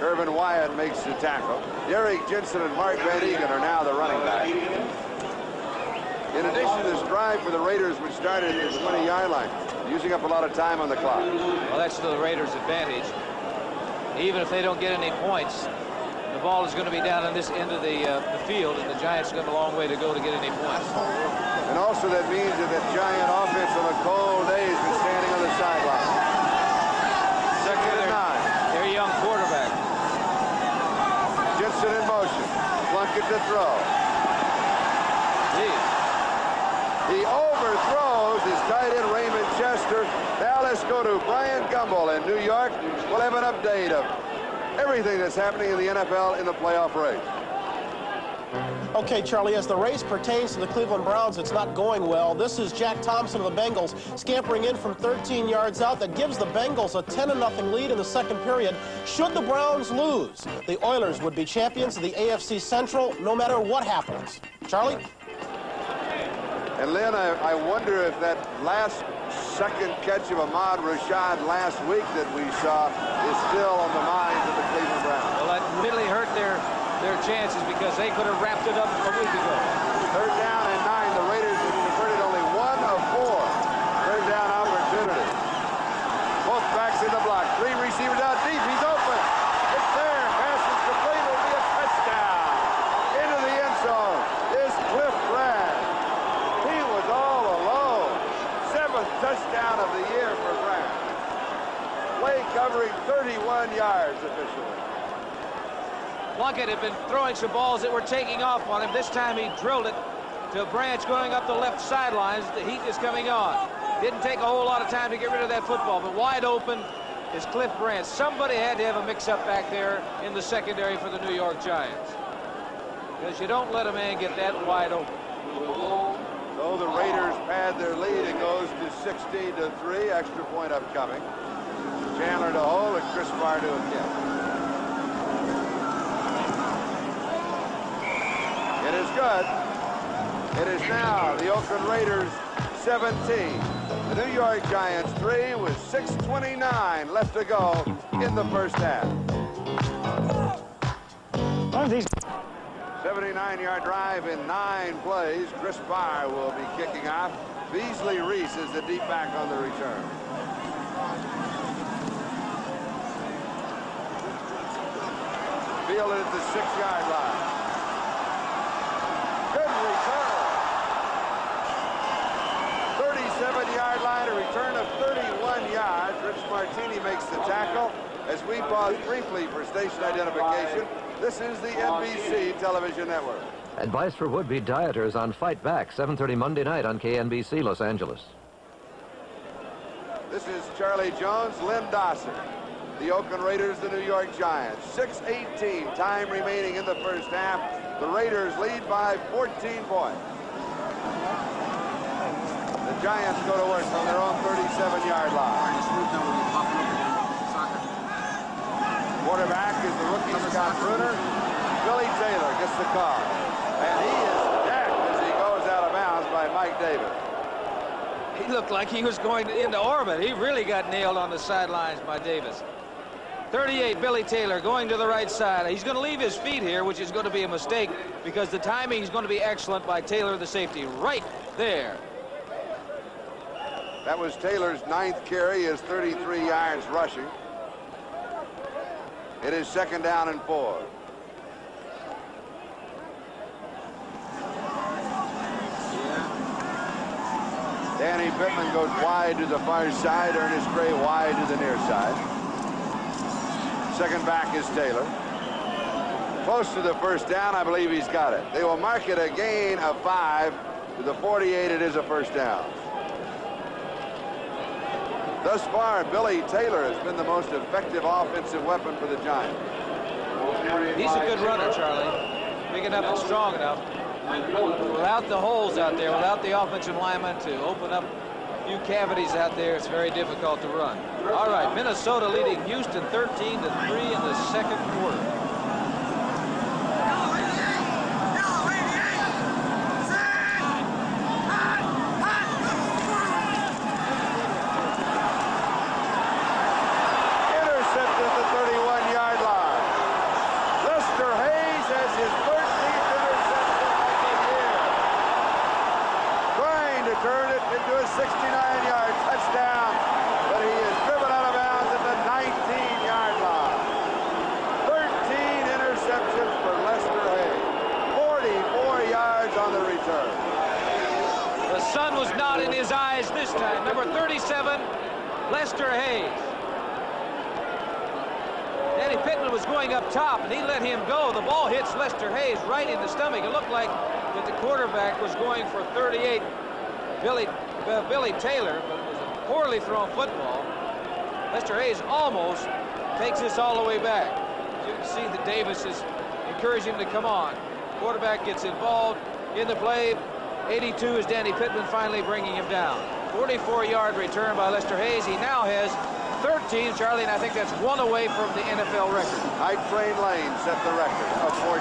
Irvin Wyatt makes the tackle. Derek Jensen and Mark Van Eeghen are now the running back. In addition to this drive for the Raiders, which started at the 20-yard line, using up a lot of time on the clock. Well, that's to the Raiders' advantage. Even if they don't get any points, the ball is going to be down on this end of the, uh, the field, and the Giants got a long way to go to get any points. And also that means that the Giant offense on a cold day has been standing on the sideline. Second and nine. Their young quarterback. Jensen in motion. Plunkett to throw. Jeez. He overthrows his tight end Raymond Chester. Now let's go to Bryant Gumbel in New York. We'll have an update of everything that's happening in the NFL in the playoff race. Okay, Charlie, as the race pertains to the Cleveland Browns, it's not going well. This is Jack Thompson of the Bengals scampering in from 13 yards out. That gives the Bengals a 10-0 lead in the second period. Should the Browns lose, the Oilers would be champions of the AFC Central no matter what happens. Charlie? And Len, I, I wonder if that last second catch of Ahmad Rashad last week that we saw is still on the minds of the Cleveland Browns. Well, that really hurt their chances because they could have wrapped it up a week ago. Third down and nine. The Raiders have converted only one of four third down opportunities. Both backs in the block. Three receivers out deep. He's open. It's there. Pass is complete. Will be a touchdown. Into the end zone is Cliff Branch. He was all alone. Seventh touchdown of the year for Branch. Play covering 31 yards officially. Plunkett had been throwing some balls that were taking off on him. This time he drilled it to Branch going up the left sidelines. The heat is coming on. Didn't take a whole lot of time to get rid of that football, but wide open is Cliff Branch. Somebody had to have a mix-up back there in the secondary for the New York Giants. Because you don't let a man get that wide open. So the Raiders pad their lead. It goes to 16 to 3. Extra point upcoming. Chandler to hold and Chris Bahr to a It is good. It is now the Oakland Raiders 17. The New York Giants 3 with 6.29 left to go in the first half. 79-yard drive in nine plays. Chris Bahr will be kicking off. Beasley Reece is the deep back on the return. Fielded at the six-yard line. Good return. 37-yard line, a return of 31 yards. Rich Martini makes the tackle. As we pause briefly for station identification, this is the NBC television network. Advice for would-be dieters on Fight Back, 7.30 Monday night on KNBC Los Angeles. This is Charlie Jones, Len Dawson. The Oakland Raiders, the New York Giants. 6.18 time remaining in the first half. The Raiders lead by 14 points. Giants go to work on their own 37-yard line. Quarterback is the rookie Scott Brunner. Billy Taylor gets the call. And he is decked as he goes out of bounds by Mike Davis. He looked like he was going into orbit. He really got nailed on the sidelines by Davis. 38, Billy Taylor going to the right side. He's going to leave his feet here, which is going to be a mistake because the timing is going to be excellent by Taylor, the safety, right there. That was Taylor's ninth carry, his 33 yards rushing. It is second down and four. Danny Pittman goes wide to the far side. Ernest Gray wide to the near side. Second back is Taylor. Close to the first down. I believe he's got it. They will mark it a gain of five. To the 48, it is a first down. Thus far, Billy Taylor has been the most effective offensive weapon for the Giants. He's a good runner, Charlie. Big enough and strong enough. Without the holes out there, without the offensive lineman to open up a few cavities out there, it's very difficult to run. All right, Minnesota leading Houston 13 to 3 in the second quarter. Intercepted at the 31-yard line. Lester Hayes has his 13th interception of the year. Trying to turn it into a 69-yard touchdown, but he is driven out of bounds at the 19-yard line. 13 was not in his eyes this time. Number 37, Lester Hayes. Danny Pittman was going up top, and he let him go. The ball hits Lester Hayes right in the stomach. It looked like that the quarterback was going for 38, Billy, uh, Billy Taylor, but it was a poorly thrown football. Lester Hayes almost takes this all the way back. You can see that Davis is encouraging him to come on. Quarterback gets involved in the play. 82 is Danny Pittman finally bringing him down. 44-yard return by Lester Hayes. He now has 13, Charlie, and I think that's one away from the NFL record. Hyde Train Lane set the record of 14.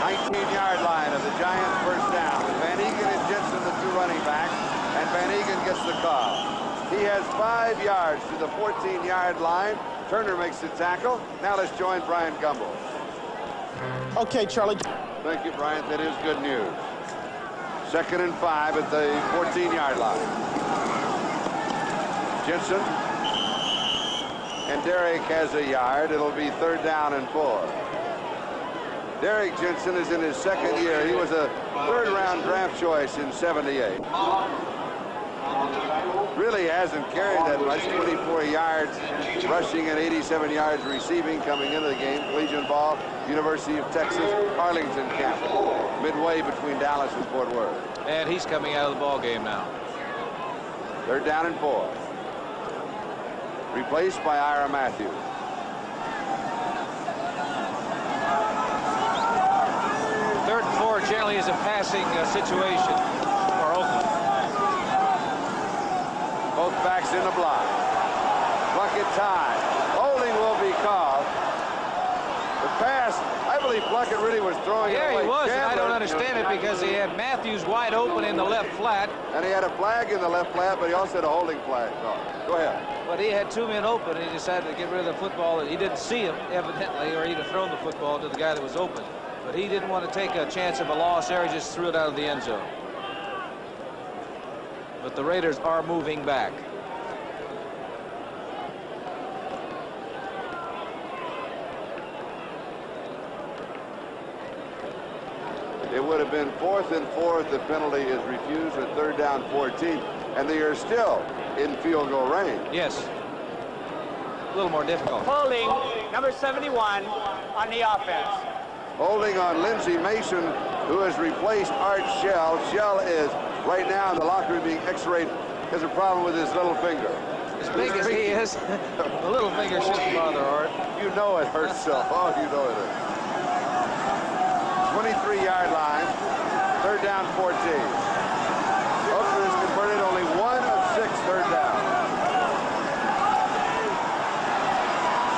19-yard line of the Giants first down. Van Eeghen and Jensen, the two running backs, and Van Eeghen gets the call. He has five yards to the 14-yard line. Turner makes the tackle. Now let's join Bryant Gumbel. Okay, Charlie. Thank you, Bryant. That is good news. Second and five at the 14-yard line. Jensen. And Derek has a yard. It'll be third down and four. Derek Jensen is in his second year. He was a third-round draft choice in 78. Really hasn't carried that much. 24 yards rushing and 87 yards receiving coming into the game. Collegiate ball, University of Texas, Arlington campus, midway between Dallas and Fort Worth. And he's coming out of the ball game now. Third down and four. Replaced by Ira Matthews. Third and four generally is a passing uh, situation for Oakland. Both backs in the block. Plunkett tied. Holding will be called. The believe Plunkett really was throwing it Yeah, away. he was, and I don't Chandler- understand it because he had Matthews wide open in the left flat, And he had a flag in the left flat, but he also had a holding flag. call. Go ahead. but he had two men open, and he decided to get rid of the football. He didn't see him, evidently, or he'd have thrown the football to the guy that was open. But he didn't want to take a chance of a loss there. He just threw it out of the end zone. But the Raiders are moving back. It would have been fourth and fourth. The penalty is refused at third down 14. And they are still in field goal range. Yes. A little more difficult. Holding number 71 on the offense. Holding on Lindsey Mason, who has replaced Art Shell. Shell is right now in the locker room being x-rayed. Has a problem with his little finger. As big as he is, the little finger shouldn't bother Art. You know it hurts so. Oh, you know it hurts. 23-yard line. Third down 14. Oakland has converted only one of six third down.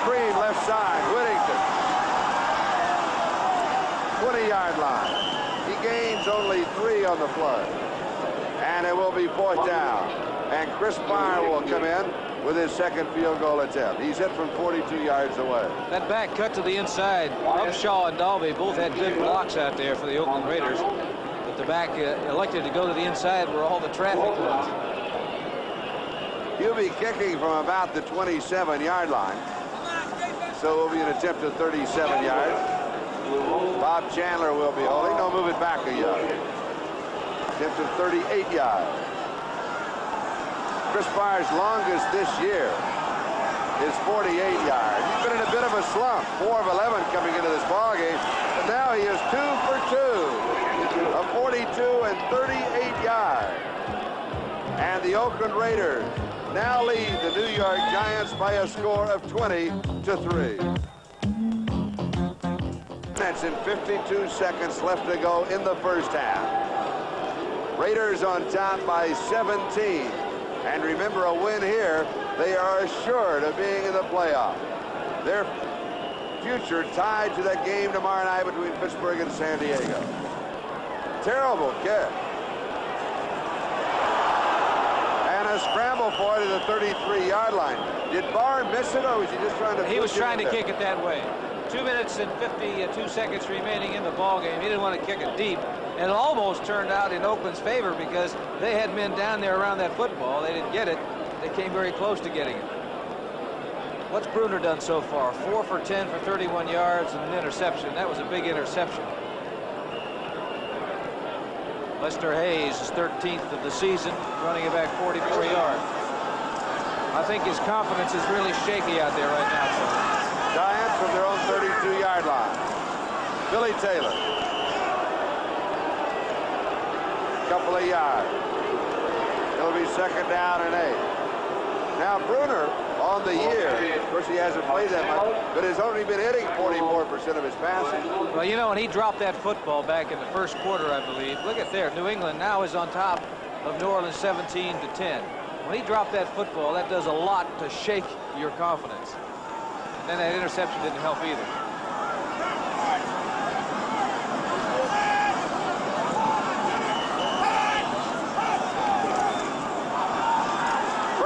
Screen left side. Whittington. 20-yard line. He gains only three on the play. And it will be fourth down. And Chris Bahr will come in with his second field goal attempt. He's hit from 42 yards away. That back cut to the inside. Upshaw and Dalby both had good blocks out there for the Oakland Raiders. But the back uh, elected to go to the inside where all the traffic was. He'll be kicking from about the 27-yard line. So it will be an attempt at 37 yards. Bob Chandler will be holding. No, move it back a yard. Attempt at 38 yards. Chris Bahr's longest this year is 48 yards. He's been in a bit of a slump. 4 of 11 coming into this ball game. But now he is 2 for 2. A 42 and 38 yards. And the Oakland Raiders now lead the New York Giants by a score of 20 to 3. That's in 52 seconds left to go in the first half. Raiders on top by 17. And remember, a win here, they are assured of being in the playoff. Their future tied to that game tomorrow night between Pittsburgh and San Diego. Terrible kick. And a scramble for it at the 33-yard line. Did Bahr miss it, or was he just trying to? He was trying to there? kick it that way. Two minutes and 52 seconds remaining in the ball game. He didn't want to kick it deep. And it almost turned out in Oakland's favor because they had men down there around that football. They didn't get it. They came very close to getting it. What's Brunner done so far? Four for 10 for 31 yards and an interception. That was a big interception. Lester Hayes is 13th of the season, running it back 44 yards. I think his confidence is really shaky out there right now. Giants from their own 32-yard line. Billy Taylor. Couple of yards. It'll be second down and eight. Now Brunner on the year. Of course, he hasn't played that much, but has only been hitting 44% of his passes. Well, you know, when he dropped that football back in the first quarter, I believe. Look at there. New England now is on top of New Orleans 17 to 10. When he dropped that football, that does a lot to shake your confidence. And then that interception didn't help either.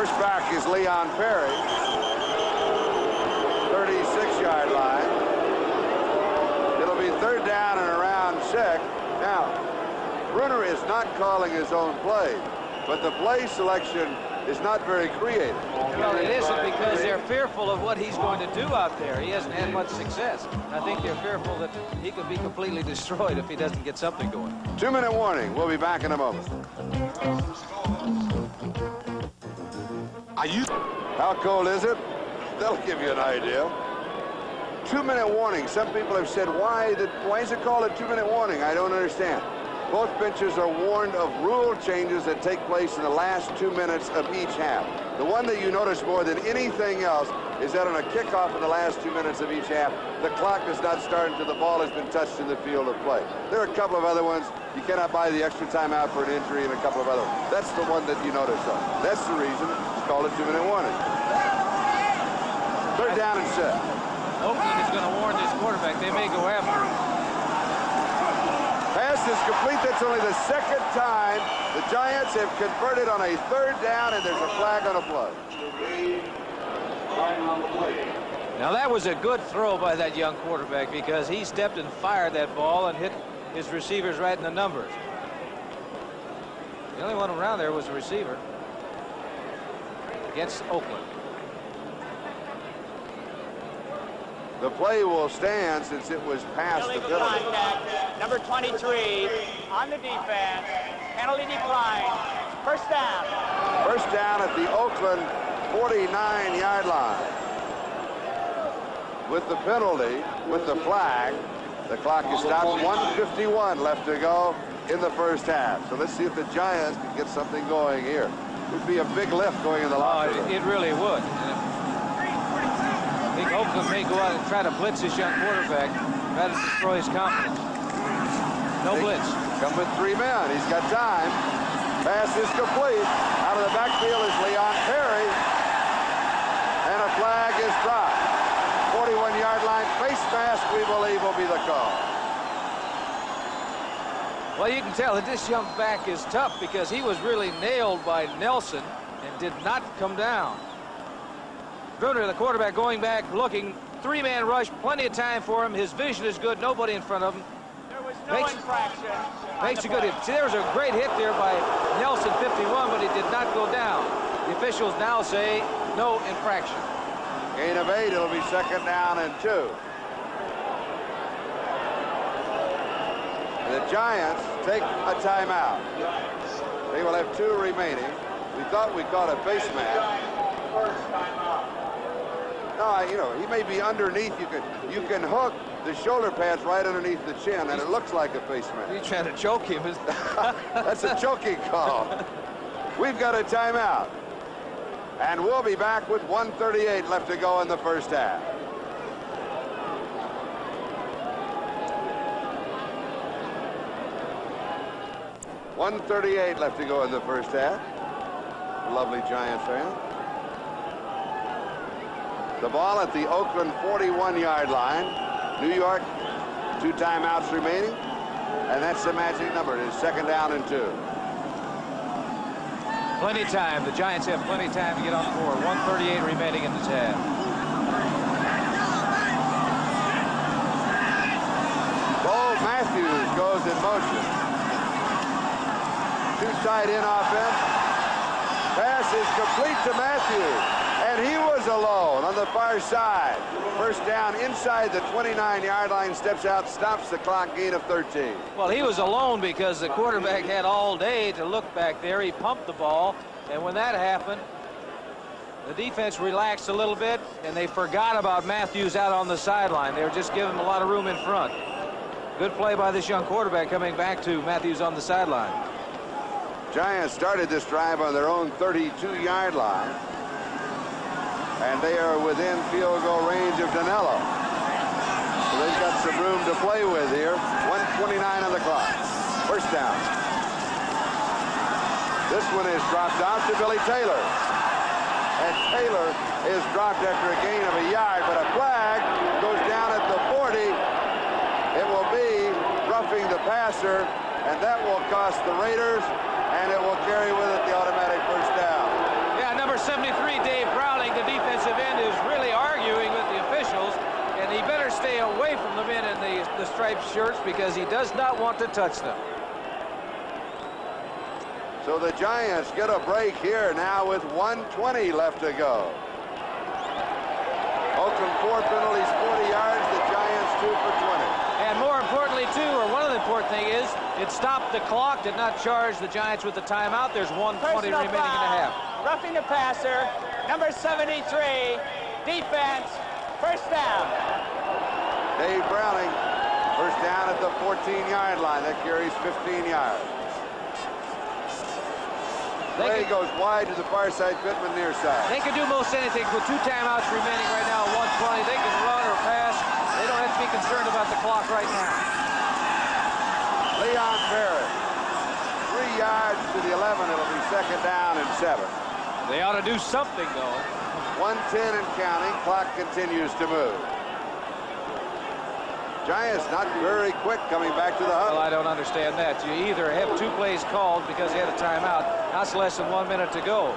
First Leon Perry. 36-yard line. It'll be third down and around six. Now, Brunner is not calling his own play, but the play selection is not very creative. Well, it isn't because they're fearful of what he's going to do out there. He hasn't had much success. I think they're fearful that he could be completely destroyed if he doesn't get something going. Two-minute warning. We'll be back in a moment. Are you? How cold is it? That'll give you an idea. Two-minute warning. Some people have said, why, did, why is it called a two-minute warning? I don't understand. Both benches are warned of rule changes that take place in the last two minutes of each half. The one that you notice more than anything else is that on a kickoff in the last two minutes of each half, the clock does not start until the ball has been touched in the field of play. There are a couple of other ones. You cannot buy the extra timeout for an injury and a couple of other ones. That's the one that you notice of. That's the reason called a two-minute warning. Third down and set. Oakland is going to warn this quarterback. They may go after him. Pass is complete. That's only the second time the Giants have converted on a third down, and there's a flag on a play. Now that was a good throw by that young quarterback because he stepped and fired that ball and hit his receivers right in the numbers. The only one around there was the receiver against Oakland. The play will stand since it was past the Illegal penalty. contact. Uh, number 23 on the defense. Penalty decline. First down. First down at the Oakland 49-yard line. With the penalty, with the flag, the clock is stopped. 151 left to go in the first half. So let's see if the Giants can get something going here. It would be a big lift going in the Oh, locker it, room. it really would. I think Oakland may go out and try to blitz this young quarterback, try to destroy his confidence. No blitz. Come with three men. He's got time. Pass is complete. Out of the backfield is Leon Perry. And a flag is dropped. 41-yard line face mask, we believe, will be the call. Well, you can tell that this young back is tough because he was really nailed by Nelson and did not come down. Brunner, the quarterback, going back, looking. Three-man rush, plenty of time for him. His vision is good, nobody in front of him. There was no Makes- infraction. Makes a good hit. See, there was a great hit there by Nelson, 51, but he did not go down. The officials now say no infraction. Gain of eight, it'll be second down and two. The Giants take a timeout. They will have two remaining. We thought we caught a face mask. No, you know, he may be underneath. You can you can hook the shoulder pads right underneath the chin, and it looks like a face mask. He's trying to choke him. That's a choking call. We've got a timeout. And we'll be back with 138 left to go in the first half. One thirty-eight left to go in the first half. Lovely Giants fan. The ball at the Oakland 41-yard line. New York, two timeouts remaining. And that's the magic number. It is second down and two. Plenty of time. The Giants have plenty of time to get on the board. 138 remaining in the half. Bo Matthews goes in motion. Two tight end offense. Pass is complete to Matthews. And he was alone on the far side. First down inside the 29-yard line, steps out, stops the clock, gain of 13. Well, he was alone because the quarterback had all day to look back there. He pumped the ball, and when that happened, the defense relaxed a little bit, and they forgot about Matthews out on the sideline. They were just giving him a lot of room in front. Good play by this young quarterback coming back to Matthews on the sideline. Giants started this drive on their own 32-yard line. And they are within field goal range of Danelo. So they've got some room to play with here. 129 on the clock. First down. This one is dropped out to Billy Taylor. And Taylor is dropped after a gain of a yard, but a flag goes down at the 40. It will be roughing the passer, and that will cost the Raiders, and it will carry with it the automatic first down. Yeah, number 73, Dave Browning, the defensive end, is really arguing with the officials, and he better stay away from the men in the, the striped shirts because he does not want to touch them. So the Giants get a break here now with 120 left to go. Oakland four penalties, 40 yards. The Giants two for 20. And more importantly, too, or one of the important thing is, it stopped the clock, did not charge the Giants with the timeout. There's 120 Personal remaining in foul. the half. Roughing the passer, number 73, defense, first down. Dave Browning, first down at the 14-yard line. That carries 15 yards. They Play can, goes wide to the far side, Pittman near side. they can do most anything. With two timeouts remaining right now, 120, they can run or pass. They don't have to be concerned about the clock right now. Leon Perry, three yards to the 11. It'll be second down and seven. They ought to do something, though. 110 and counting. Clock continues to move. Giants not very quick coming back to the huddle. Well. I don't understand that. You either have two plays called because you had a timeout. That's less than one minute to go.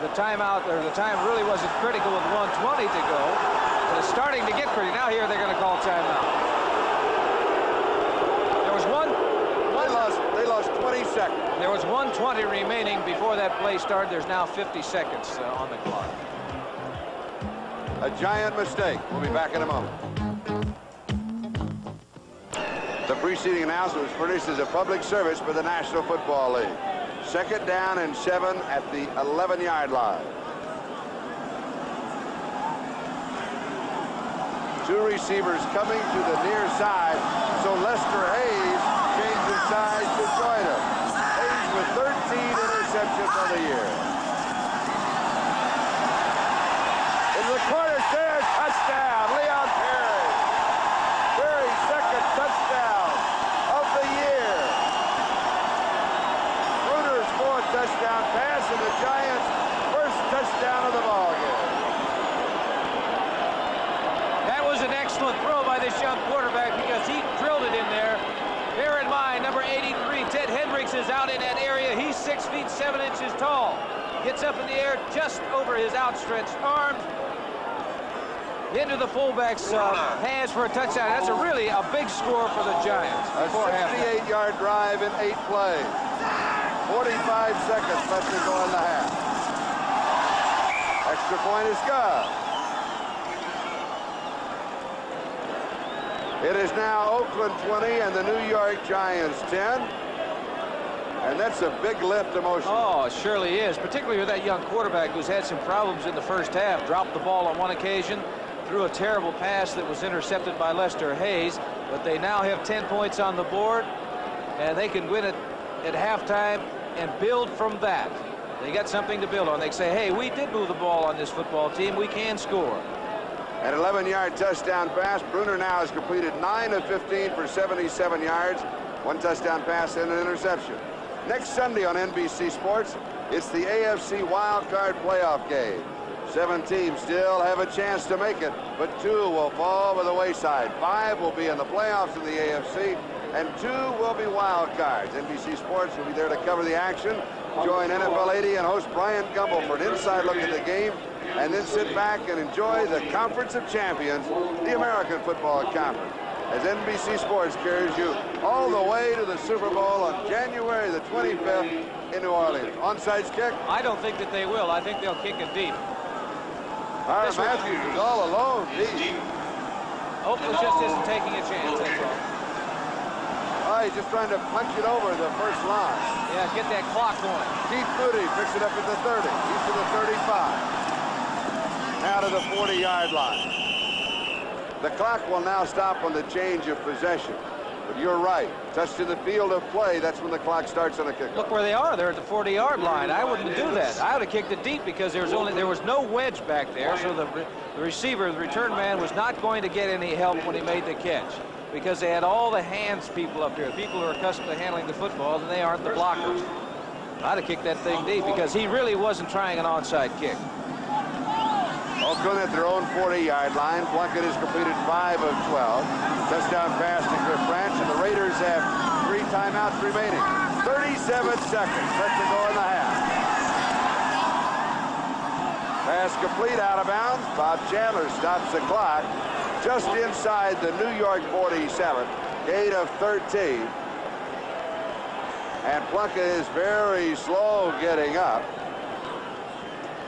The timeout, or the time really wasn't critical with 120 to go. But it's starting to get pretty. Now here they're going to call timeout. There was one, They lost, they lost 20 seconds. There was 120 remaining before that play started. There's now 50 seconds uh, on the clock. A giant mistake. We'll be back in a moment. The preceding announcement was furnished as a public service for the National Football League. Second down and seven at the 11-yard line. Two receivers coming to the near side, so Lester Hayes changes sides to join. Hayes with 13 interceptions on the year. Into the corner, there, touchdown, Leon Perry. Perry's second touchdown of the year. Brunner's fourth touchdown pass, and the Giants' first touchdown of the ballgame. That was an excellent throw by this young quarterback because he drilled it in there. Bear in mind, number 83, Is out in that area. He's six feet seven inches tall. Gets up in the air just over his outstretched arms. Into the fullback's hands for a touchdown. That's a really a big score for the Giants. A 68-yard drive in eight plays. 45 seconds left to go in the half. Extra point is good. It is now Oakland 20 and the New York Giants 10. And that's a big lift emotion. Oh, it surely is, particularly with that young quarterback who's had some problems in the first half. Dropped the ball on one occasion, threw a terrible pass that was intercepted by Lester Hayes, but they now have 10 points on the board, and they can win it at halftime and build from that. They got something to build on. They say, hey, we did move the ball on this football team. We can score. An 11-yard touchdown pass. Brunner now has completed 9 of 15 for 77 yards. One touchdown pass and an interception. Next Sunday on NBC Sports, it's the AFC Wild Card Playoff game. Seven teams still have a chance to make it, but two will fall by the wayside. Five will be in the playoffs in the AFC, and two will be wild cards. NBC Sports will be there to cover the action. Join NFL 80 and host Bryant Gumbel for an inside look at the game, and then sit back and enjoy the Conference of Champions, the American Football Conference. As NBC Sports carries you all the way to the Super Bowl on January the 25th in New Orleans. Onside kick. I don't think that they will. I think they'll kick it deep. Tyrann Mathieu is all alone. Deep. Oakland just isn't taking a chance, that's all. Oh, he's just trying to punch it over the first line. Yeah, get that clock going. Keith Moody picks it up at the 30. He's to the 35. Now to the 40-yard line. The clock will now stop on the change of possession. But you're right. Touched in the field of play, that's when the clock starts on a kick. Look where they are. They're at the 40-yard line. I wouldn't do that. I would have kicked it deep because there was only there was no wedge back there, so the, the receiver, the return man, was not going to get any help when he made the catch because they had all the hands people up here, people who are accustomed to handling the football, and they aren't the blockers. I'd have kicked that thing deep because he really wasn't trying an onside kick. Oakland at their own 40-yard line. Plunkett has completed 5 of 12. Touchdown pass to Cliff Branch, and the Raiders have three timeouts remaining. 37 seconds left to go in the half. Pass complete out of bounds. Bob Chandler stops the clock just inside the New York 47, gate of 13. And Plunkett is very slow getting up.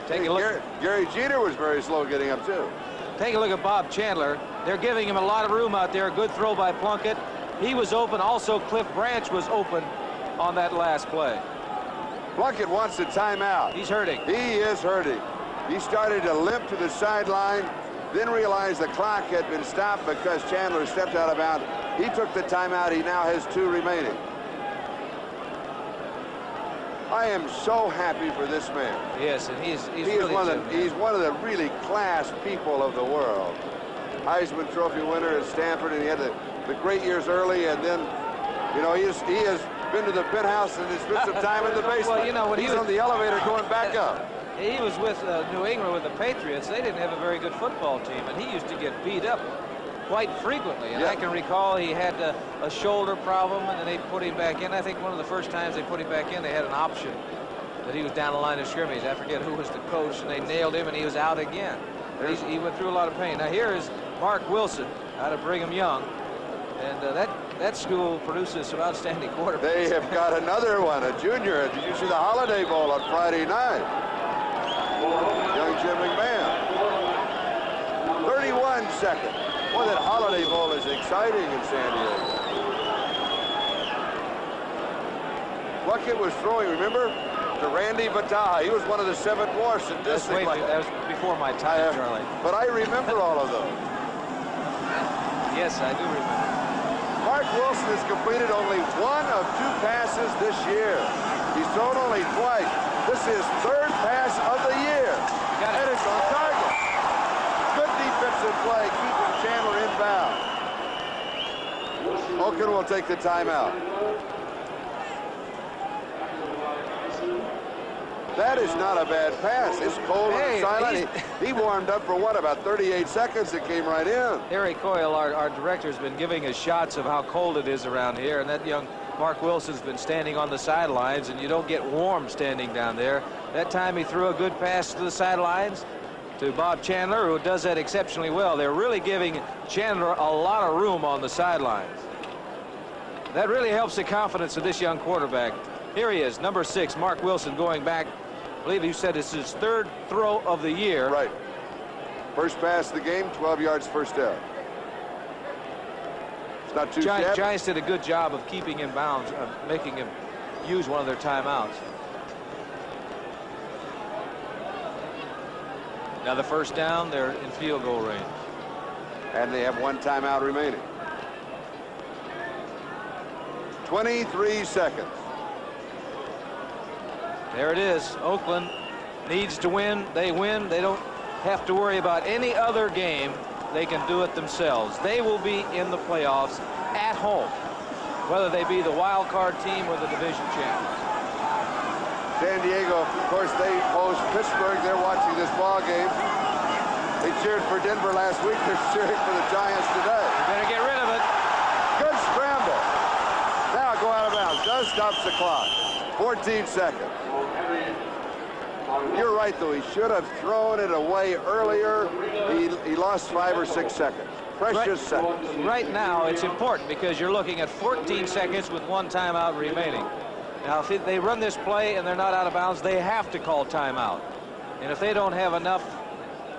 Take a look. Gary, Gary Jeter was very slow getting up, too. Take a look at Bob Chandler. They're giving him a lot of room out there. Good throw by Plunkett. He was open. Also, Cliff Branch was open on that last play. Plunkett wants a timeout. He's hurting. He is hurting. He started to limp to the sideline, then realized the clock had been stopped because Chandler stepped out of bounds. He took the timeout. He now has two remaining. I am so happy for this man. Yes, and he's he's he really one of the, he's one of the really class people of the world. Heisman Trophy winner at Stanford, and he had the, the great years early, and then, you know, he, is, he has been to the penthouse and has spent some time in the basement. Well, you know, when he he's was- on the elevator going back up. He was with uh, New England with the Patriots. They didn't have a very good football team, and he used to get beat up quite frequently. And Yeah. I can recall he had a, a shoulder problem, and then they put him back in. I think one of the first times they put him back in, they had an option that he was down the line of scrimmage. I forget who was the coach, and they nailed him, and he was out again. He's, he went through a lot of pain. Now here is Marc Wilson out of Brigham Young, and uh, that that school produces some outstanding quarterbacks. They have got another one, a junior. Did you see the Holiday Bowl on Friday night? Young Jim McMahon. 31 seconds. Boy, that Holiday Bowl is exciting in San Diego. Plunkett was throwing, remember? To Randy Vataha. He was one of the seven That's sadistic. way like- that was before my time, have- Charlie. but I remember all of those. Yes, I do remember. Marc Wilson has completed only one of two passes this year. He's thrown only twice. This is third pass of the year. And it's on defensive play, keeping Chandler inbound. Oakland will take the timeout. That is not a bad pass. It's cold Hey, and silent. He, he warmed up for what, about 38 seconds? It came right in. Harry Coyle, our, our director, has been giving us shots of how cold it is around here, and that young Marc Wilson's been standing on the sidelines, and you don't get warm standing down there. That time he threw a good pass to the sidelines to Bob Chandler, who does that exceptionally well. They're really giving Chandler a lot of room on the sidelines. That really helps the confidence of this young quarterback. Here he is, number six, Marc Wilson, going back. I believe you said it's his third throw of the year. Right. First pass of the game, 12 yards first down. It's not too Giants, shabby. Giants did a good job of keeping him bounds, of making him use one of their timeouts. Now the first down, they're in field goal range. And they have one timeout remaining. 23 seconds. There it is. Oakland needs to win. They win. They don't have to worry about any other game. They can do it themselves. They will be in the playoffs at home, whether they be the wild card team or the division champions. San Diego, of course, they host Pittsburgh. They're watching this ball game. They cheered for Denver last week. They're cheering for the Giants today. Better get rid of it. Good scramble. Now go out of bounds. Does stops the clock. 14 seconds. You're right, though. He should have thrown it away earlier. He, he lost five or six seconds. precious seconds. Right now, it's important because you're looking at 14 seconds with one timeout remaining. Now, if they run this play and they're not out of bounds, they have to call timeout. And if they don't have enough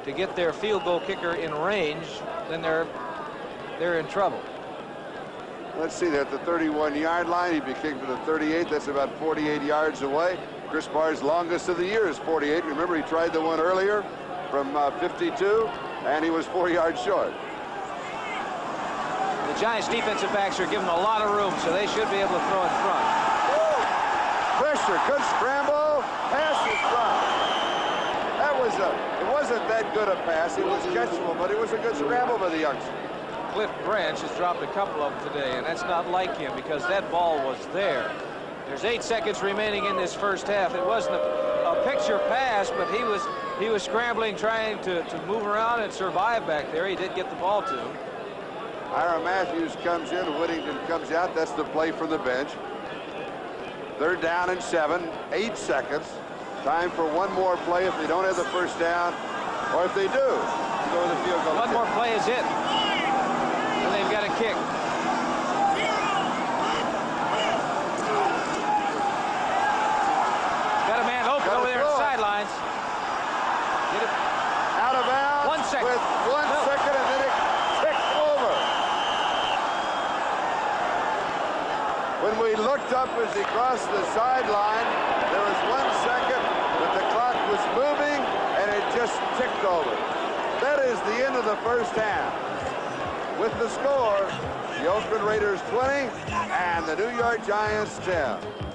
to get their field goal kicker in range, then they're they're in trouble. Let's see, they're at the 31-yard line. He'd be kicking for the 38. That's about 48 yards away. Chris Bahr's longest of the year is 48. Remember, he tried the one earlier from uh, 52, and he was four yards short. The Giants defensive backs are given a lot of room, so they should be able to throw in front. Pressure, good scramble, pass is dropped. That was a, it wasn't that good a pass. It was catchable, but it was a good scramble by the youngster. Cliff Branch has dropped a couple of them today, and that's not like him because that ball was there. There's eight seconds remaining in this first half. It wasn't a, a picture pass, but he was he was scrambling, trying to, to move around and survive back there. He did get the ball to him. Ira Matthews comes in, Whittington comes out. That's the play from the bench. Third down and seven, eight seconds. Time for one more play if they don't have the first down, or if they do, go with the field goal. One more play is it. And they've got a kick. Got a man open Got over a there throw. at sidelines. Get it. Out of bounds. One second. With one No. second, and then it kicked over. When we looked up as he crossed the sideline, there was one second, but the clock was moving, and it just ticked over. That is the end of the first half. With the score, the Oakland Raiders 20 and the New York Giants 10.